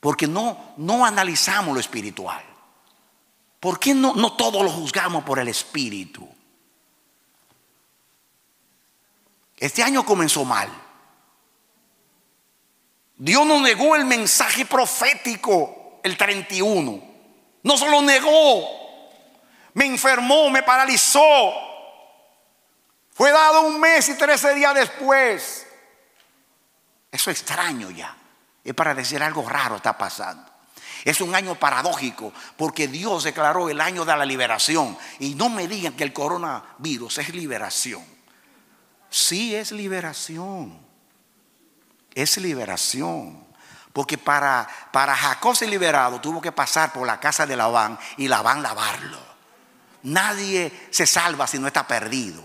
Porque no, no analizamos lo espiritual. ¿Por qué no, no todo lo juzgamos por el espíritu? Este año comenzó mal. Dios no negó el mensaje profético el 31. No se lo negó. Me enfermó, me paralizó. Fue dado un mes y trece días después. Eso es extraño ya. Es para decir algo raro está pasando. Es un año paradójico porque Dios declaró el año de la liberación. Y no me digan que el coronavirus es liberación. Sí es liberación es liberación. Porque para, para Jacob ser liberado tuvo que pasar por la casa de Labán y Labán lavarlo. Nadie se salva si no está perdido.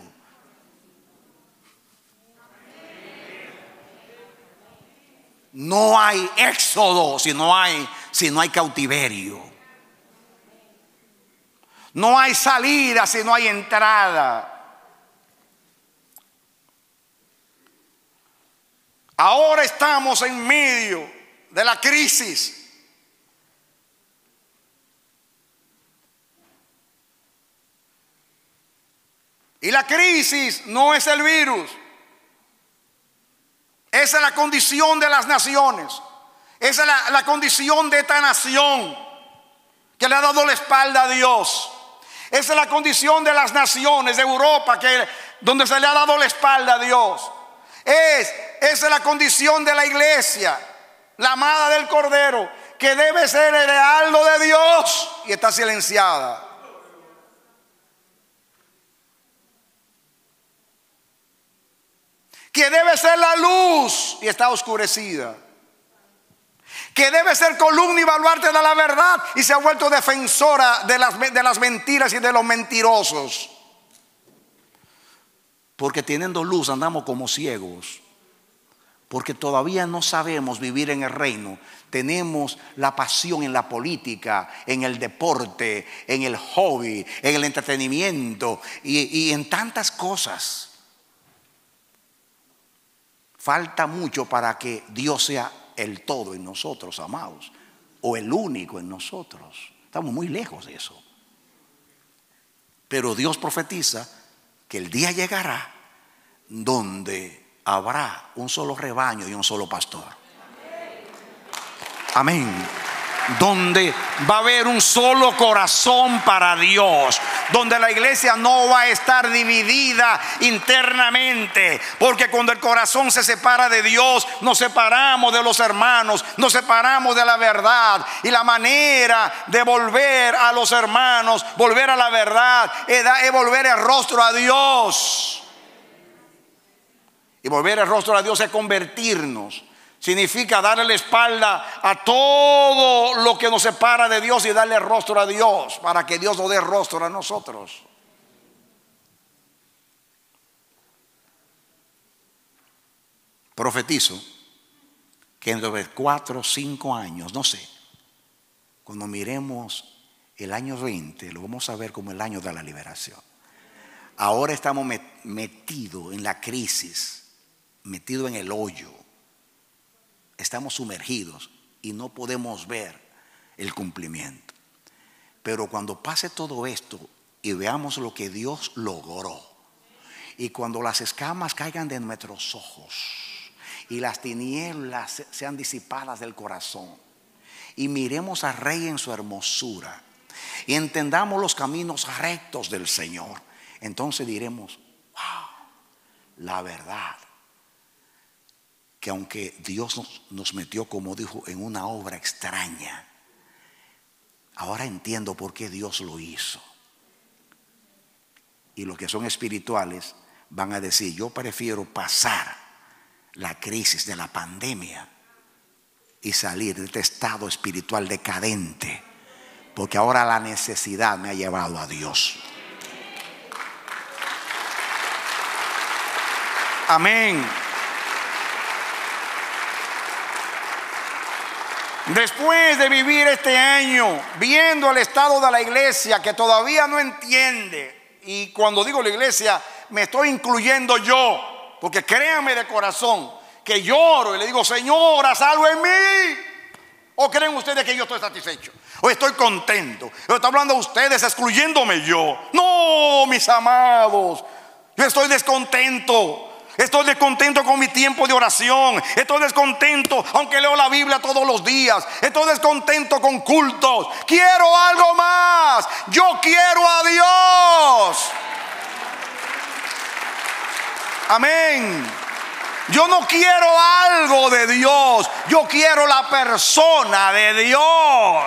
No hay éxodo si no hay, si no hay cautiverio. No hay salida si no hay entrada. Ahora estamos en medio de la crisis. Y la crisis no es el virus. Esa es la condición de las naciones. Esa es la, condición de esta nación que le ha dado la espalda a Dios. Esa es la condición de las naciones de Europa que, donde se le ha dado la espalda a Dios. Es, esa es la condición de la iglesia, la amada del Cordero, que debe ser el heraldo de Dios y está silenciada. Que debe ser la luz y está oscurecida. que debe ser columna y baluarte de la verdad y se ha vuelto defensora de las, de las mentiras y de los mentirosos. Porque teniendo luz andamos como ciegos. Porque todavía no sabemos vivir en el reino. Tenemos la pasión en la política, en el deporte, en el hobby, en el entretenimiento y, y en tantas cosas. Falta mucho para que Dios sea el todo en nosotros, amados, o el único en nosotros. Estamos muy lejos de eso. Pero Dios profetiza que el día llegará donde habrá un solo rebaño y un solo pastor. Amén donde va a haber un solo corazón para Dios, donde la iglesia no va a estar dividida internamente, porque cuando el corazón se separa de Dios, nos separamos de los hermanos, nos separamos de la verdad, y la manera de volver a los hermanos, volver a la verdad, es, volver el rostro a Dios. Y volver el rostro a Dios es convertirnos Significa darle la espalda a todo lo que nos separa de Dios y darle rostro a Dios para que Dios nos dé rostro a nosotros. Profetizo que en de cuatro o cinco años, no sé, cuando miremos el año 20, lo vamos a ver como el año de la liberación. Ahora estamos metidos en la crisis, metidos en el hoyo estamos sumergidos y no podemos ver el cumplimiento. Pero cuando pase todo esto y veamos lo que Dios logró, y cuando las escamas caigan de nuestros ojos y las tinieblas sean disipadas del corazón, y miremos al Rey en su hermosura, y entendamos los caminos rectos del Señor, entonces diremos, wow, la verdad que aunque Dios nos, metió, como dijo, en una obra extraña, ahora entiendo por qué Dios lo hizo. Y los que son espirituales van a decir, yo prefiero pasar la crisis de la pandemia y salir de este estado espiritual decadente, porque ahora la necesidad me ha llevado a Dios. Amén. Después de vivir este año viendo el estado de la iglesia que todavía no entiende, y cuando digo la iglesia me estoy incluyendo yo, porque créanme de corazón que lloro y le digo, Señora, salve en mí. ¿O creen ustedes que yo estoy satisfecho? ¿O estoy contento? ¿O estoy hablando a ustedes excluyéndome yo? No, mis amados, yo estoy descontento. Estoy descontento con mi tiempo de oración. Estoy descontento aunque leo la Biblia todos los días. Estoy descontento con cultos. Quiero algo más. Yo quiero a Dios. Amén. Yo no quiero algo de Dios. Yo quiero la persona de Dios.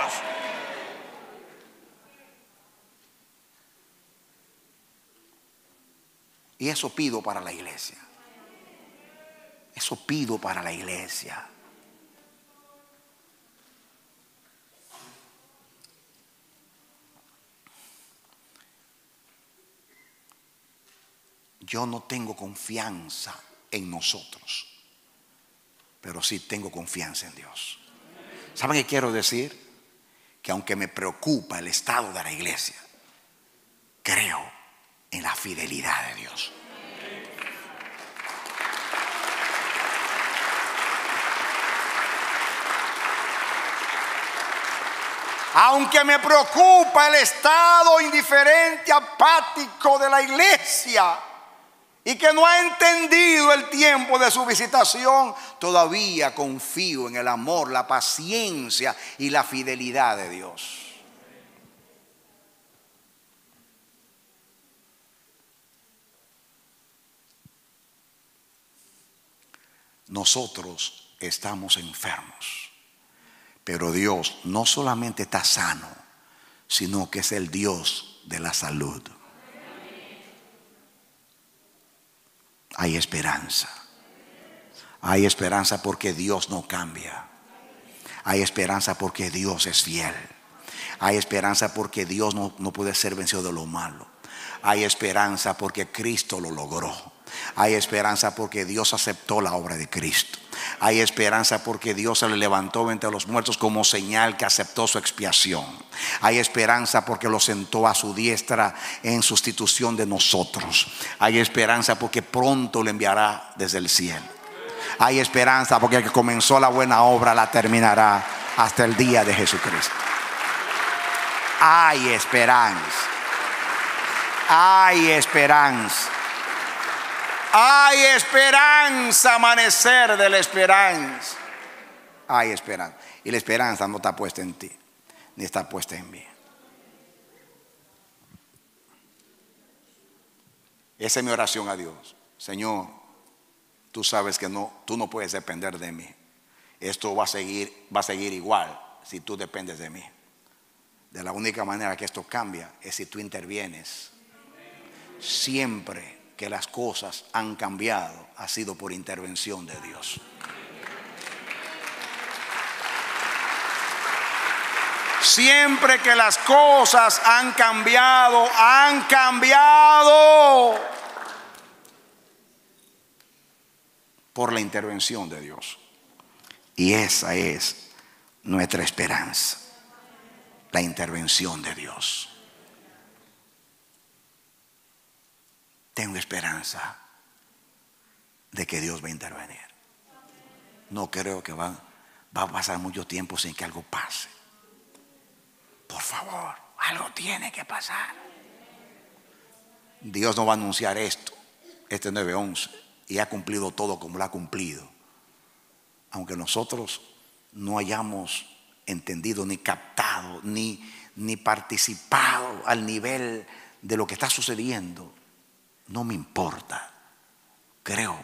Y eso pido para la iglesia. Eso pido para la iglesia. Yo no tengo confianza en nosotros, pero sí tengo confianza en Dios. ¿Saben qué quiero decir? Que aunque me preocupa el estado de la iglesia, creo en la fidelidad de Dios. Aunque me preocupa el estado indiferente, apático de la iglesia y que no ha entendido el tiempo de su visitación, todavía confío en el amor, la paciencia y la fidelidad de Dios. Nosotros estamos enfermos. Pero Dios no solamente está sano, sino que es el Dios de la salud. Hay esperanza. Hay esperanza porque Dios no cambia. Hay esperanza porque Dios es fiel. Hay esperanza porque Dios no, puede ser vencido de lo malo. Hay esperanza porque Cristo lo logró. Hay esperanza porque Dios aceptó la obra de Cristo. Hay esperanza porque Dios se le levantó entre los muertos como señal que aceptó su expiación. Hay esperanza porque lo sentó a su diestra en sustitución de nosotros. Hay esperanza porque pronto le enviará desde el cielo. Hay esperanza porque el que comenzó la buena obra la terminará hasta el día de Jesucristo. Hay esperanza. Hay esperanza. Hay esperanza, amanecer de la esperanza. Hay esperanza. Y la esperanza no está puesta en ti, ni está puesta en mí. Esa es mi oración a Dios. Señor, tú sabes que no, tú no puedes depender de mí. Esto va a seguir, va a seguir igual si tú dependes de mí. De la única manera que esto cambia es si tú intervienes. Siempre que las cosas han cambiado ha sido por intervención de Dios. Siempre que las cosas han cambiado, han cambiado por la intervención de Dios. Y esa es nuestra esperanza, la intervención de Dios. Tengo esperanza de que Dios va a intervenir. No creo que va, a pasar mucho tiempo sin que algo pase. Por favor, algo tiene que pasar. Dios no va a anunciar esto, este 911, y ha cumplido todo como lo ha cumplido. Aunque nosotros no hayamos entendido, ni captado, ni, ni participado al nivel de lo que está sucediendo, no me importa. Creo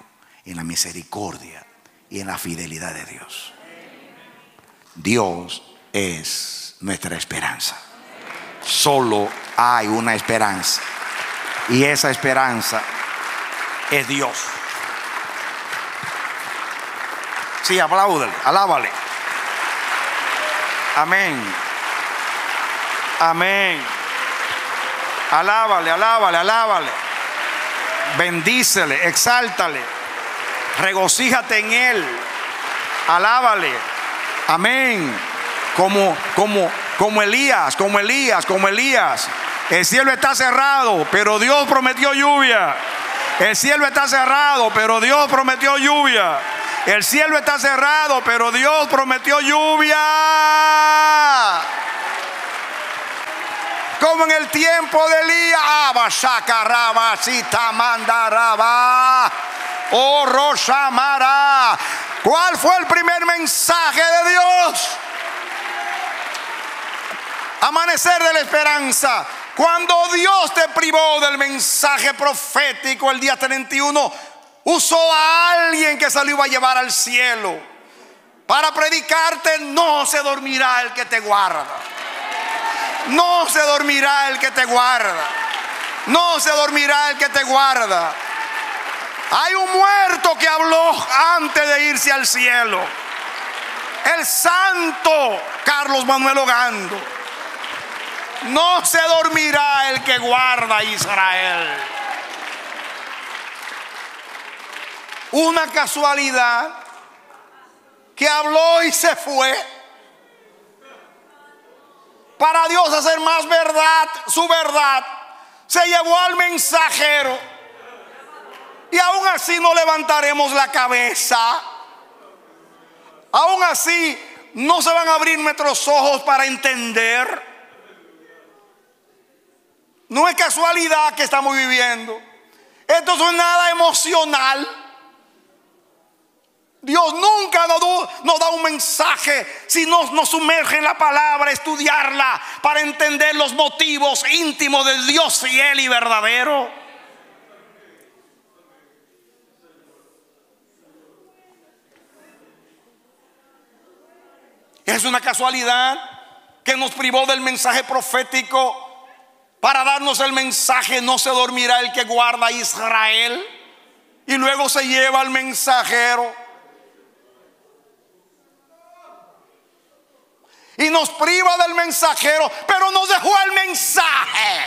en la misericordia y en la fidelidad de Dios. Dios es nuestra esperanza. Solo hay una esperanza. Y esa esperanza es Dios. Sí, apláudale, alábale. Amén. Amén. Alábale, alábale, alábale. Bendícele, exáltale, regocíjate en Él, alábale. Amén. Como, como, como Elías, como Elías, como Elías. El cielo está cerrado, pero Dios prometió lluvia. El cielo está cerrado, pero Dios prometió lluvia. El cielo está cerrado, pero Dios prometió lluvia como en el tiempo de Elías. mandaraba. Oh Rosamara. ¿Cuál fue el primer mensaje de Dios? Amanecer de la esperanza. Cuando Dios te privó del mensaje profético el día 31, usó a alguien que salió a llevar al cielo. Para predicarte, no se dormirá el que te guarda. No se dormirá el que te guarda. No se dormirá el que te guarda. Hay un muerto que habló antes de irse al cielo. El santo Carlos Manuel Ogando. No se dormirá el que guarda a Israel. Una casualidad que habló y se fue para Dios hacer más verdad su verdad, se llevó al mensajero. Y aún así no levantaremos la cabeza. Aún así no se van a abrir nuestros ojos para entender. No es casualidad que estamos viviendo. Esto no es nada emocional. Dios nunca nos, da un mensaje si no nos sumerge en la palabra, estudiarla para entender los motivos íntimos del Dios fiel y verdadero. Es una casualidad que nos privó del mensaje profético para darnos el mensaje, no se dormirá el que guarda a Israel. Y luego se lleva al mensajero y nos priva del mensajero, pero nos dejó el mensaje.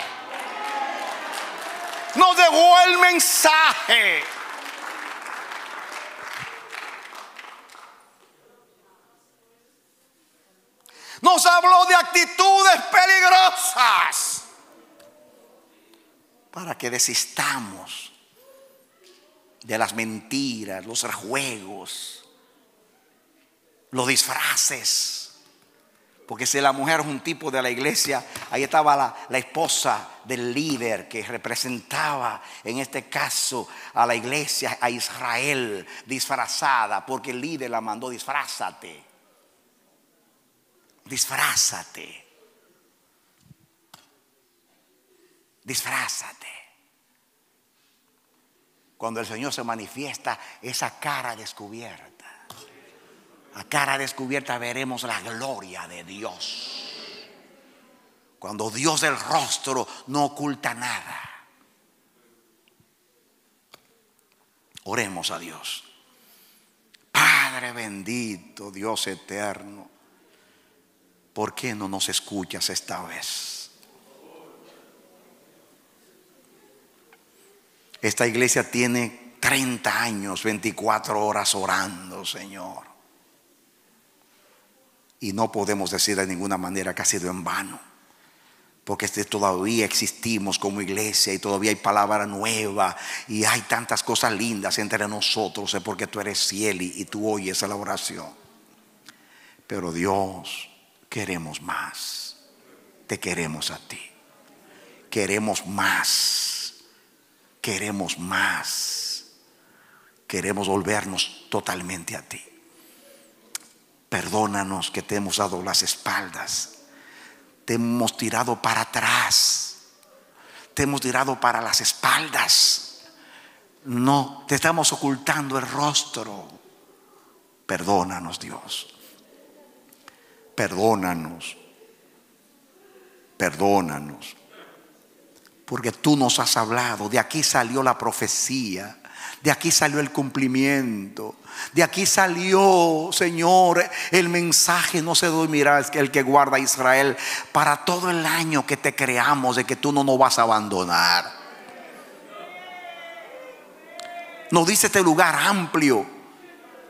Nos dejó el mensaje. Nos habló de actitudes peligrosas para que desistamos de las mentiras, los rejuegos, los disfraces. Porque si la mujer es un tipo de la iglesia, ahí estaba la, esposa del líder que representaba, en este caso, a la iglesia, a Israel, disfrazada, porque el líder la mandó, disfrázate. Disfrázate. Disfrázate. Cuando el Señor se manifiesta, esa cara descubierta. A cara descubierta veremos la gloria de Dios. Cuando Dios del rostro no oculta nada. Oremos a Dios. Padre bendito, Dios eterno. ¿Por qué no nos escuchas esta vez? Esta iglesia tiene 30 años, 24 horas orando, Señor. Y no podemos decir de ninguna manera que ha sido en vano. Porque este, todavía existimos como iglesia y todavía hay palabra nueva y hay tantas cosas lindas entre nosotros, es porque tú eres fiel y tú oyes la oración. Pero Dios, queremos más. Te queremos a ti. Queremos más. Queremos más. Queremos volvernos totalmente a ti. Perdónanos que te hemos dado las espaldas. Te hemos tirado para atrás. Te hemos tirado para las espaldas. No, te estamos ocultando el rostro. Perdónanos, Dios. Perdónanos. Perdónanos. Porque tú nos has hablado. De aquí salió la profecía. De aquí salió el cumplimiento. De aquí salió, Señor, el mensaje. No se dormirá el que guarda a Israel para todo el año que te creamos de que tú no nos vas a abandonar. Nos dice este lugar amplio.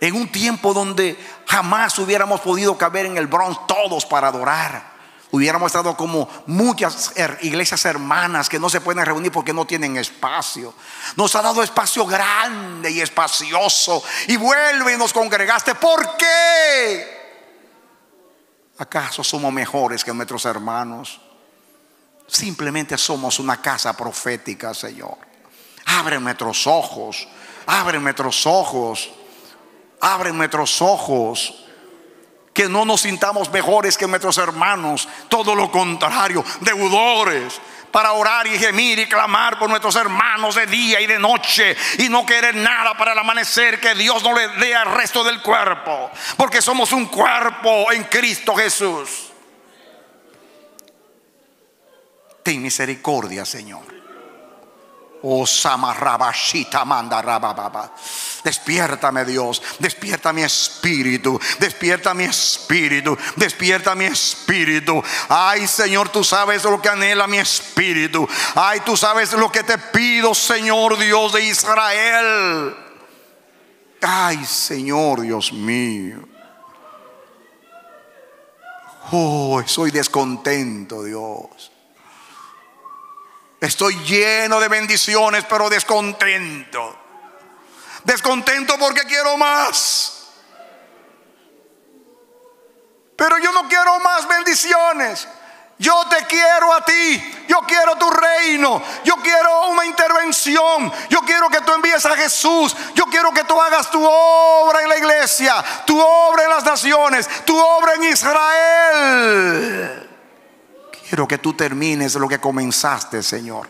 En un tiempo donde jamás hubiéramos podido caber en el Bronx todos para adorar. Hubiéramos estado como muchas iglesias hermanas que no se pueden reunir porque no tienen espacio. Nos ha dado espacio grande y espacioso. Y vuelve y nos congregaste. ¿Por qué? ¿Acaso somos mejores que nuestros hermanos? Simplemente somos una casa profética, Señor. Abre nuestros ojos. Abre nuestros ojos. Abre nuestros ojos que no nos sintamos mejores que nuestros hermanos, todo lo contrario, deudores para orar y gemir y clamar por nuestros hermanos de día y de noche y no querer nada para el amanecer que Dios no le dé al resto del cuerpo, porque somos un cuerpo en Cristo Jesús. Ten misericordia, Señor. Oh manda. Despiértame Dios, despierta mi espíritu, despierta mi espíritu, despierta mi espíritu. Ay Señor, tú sabes lo que anhela mi espíritu. Ay, tú sabes lo que te pido, Señor Dios de Israel. Ay Señor Dios mío. Oh, soy descontento, Dios. Estoy lleno de bendiciones, pero descontento. Descontento porque quiero más. Pero yo no quiero más bendiciones. Yo te quiero a ti. Yo quiero tu reino. Yo quiero una intervención. Yo quiero que tú envíes a Jesús. Yo quiero que tú hagas tu obra en la iglesia. Tu obra en las naciones. Tu obra en Israel. Quiero que tú termines lo que comenzaste, Señor.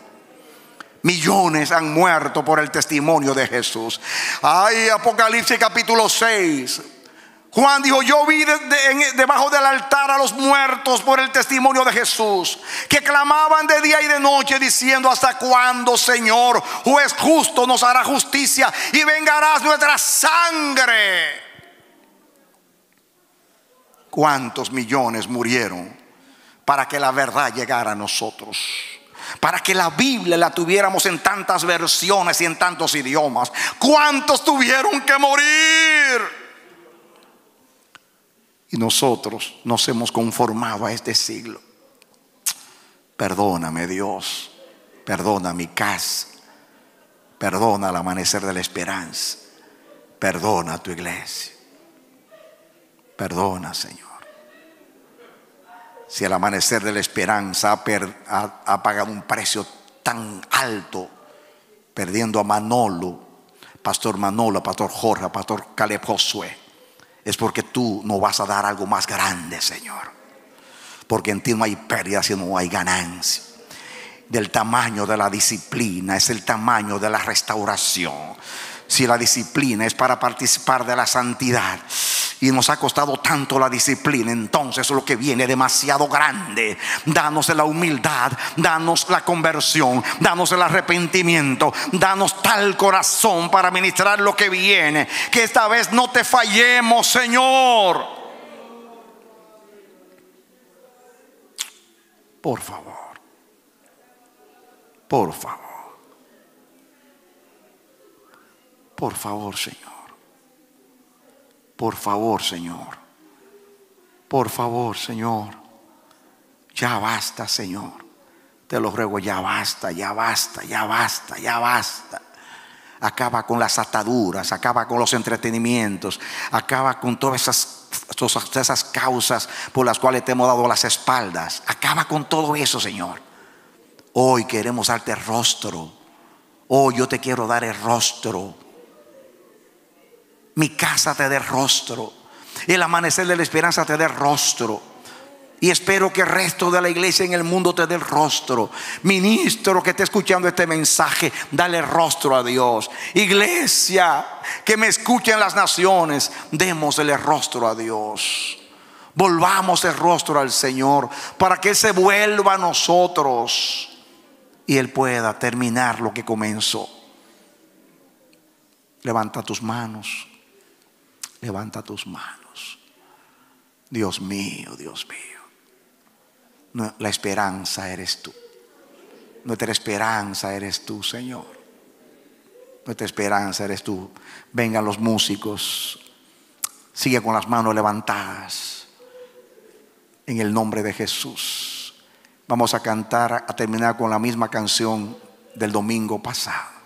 Millones han muerto por el testimonio de Jesús. Ay, Apocalipsis capítulo 6. Juan dijo, yo vi debajo del altar a los muertos por el testimonio de Jesús, que clamaban de día y de noche diciendo, ¿hasta cuándo, Señor, juez justo, nos hará justicia y vengarás nuestra sangre? ¿Cuántos millones murieron para que la verdad llegara a nosotros? Para que la Biblia la tuviéramos en tantas versiones y en tantos idiomas. ¿Cuántos tuvieron que morir? Y nosotros nos hemos conformado a este siglo. Perdóname Dios, perdona mi casa, perdona el amanecer de la esperanza, perdona tu iglesia, perdona Señor. Si el amanecer de la esperanza ha, pagado un precio tan alto, perdiendo a Manolo, Pastor Manolo, Pastor Jorge, Pastor Caleb Josué, es porque tú no vas a dar algo más grande, Señor. Porque en ti no hay pérdida, sino no hay ganancia. Del tamaño de la disciplina es el tamaño de la restauración. Si la disciplina es para participar de la santidad y nos ha costado tanto la disciplina, entonces lo que viene es demasiado grande. Danos la humildad, danos la conversión, danos el arrepentimiento, danos tal corazón para ministrar lo que viene. Que esta vez no te fallemos, Señor. Por favor. Por favor. Por favor, Señor. Por favor, Señor. Por favor, Señor. Ya basta, Señor. Te lo ruego, ya basta, ya basta, ya basta, ya basta. Acaba con las ataduras, acaba con los entretenimientos, acaba con todas esas, todas esas causas por las cuales te hemos dado las espaldas. Acaba con todo eso, Señor. Hoy queremos darte rostro. Hoy yo te quiero dar el rostro. Mi casa te dé rostro. El amanecer de la esperanza te dé rostro. Y espero que el resto de la iglesia en el mundo te dé rostro. Ministro que esté escuchando este mensaje, dale rostro a Dios. Iglesia que me escuchen las naciones, démosle rostro a Dios. Volvamos el rostro al Señor para que Él se vuelva a nosotros y Él pueda terminar lo que comenzó. Levanta tus manos. Levanta tus manos. Dios mío, Dios mío. La esperanza eres tú. Nuestra esperanza eres tú, Señor. Nuestra esperanza eres tú. Vengan los músicos. Sigue con las manos levantadas. En el nombre de Jesús. Vamos a cantar, a terminar con la misma canción del domingo pasado.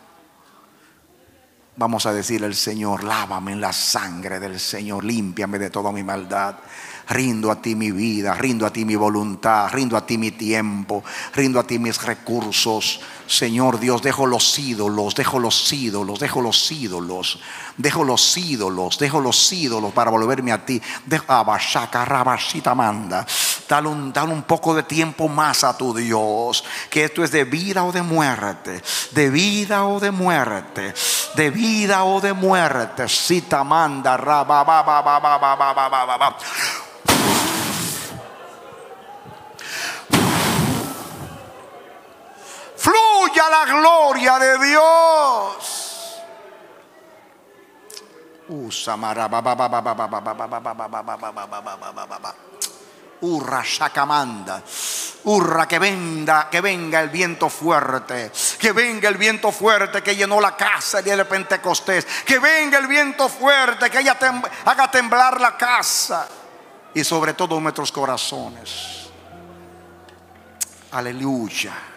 Vamos a decirle al Señor, lávame en la sangre del Señor, límpiame de toda mi maldad. Rindo a ti mi vida, rindo a ti mi voluntad, rindo a ti mi tiempo, rindo a ti mis recursos. Señor Dios, dejo los ídolos, dejo los ídolos, dejo los ídolos, dejo los ídolos, dejo los ídolos para volverme a ti. Dejo, rabashita, manda. Dale un, dale un poco de tiempo más a tu Dios, que esto es de vida o de muerte, de vida o de muerte, de vida o de muerte. Sita manda, raba, ba, ba, ba, ba, ba. Urra shakamanda. Urra que venga, que venga el viento fuerte, que venga el viento fuerte que llenó la casa el día de Pentecostés, que venga el viento fuerte que haga temblar la casa y sobre todo nuestros corazones. Aleluya.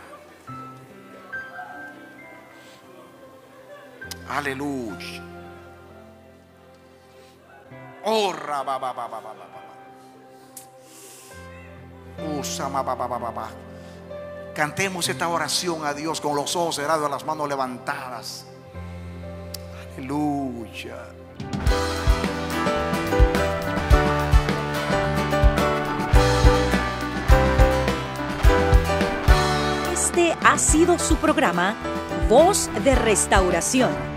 Ba, ba. Cantemos esta oración a Dios con los ojos cerrados, las manos levantadas. Aleluya. Este ha sido su programa Voz de Restauración.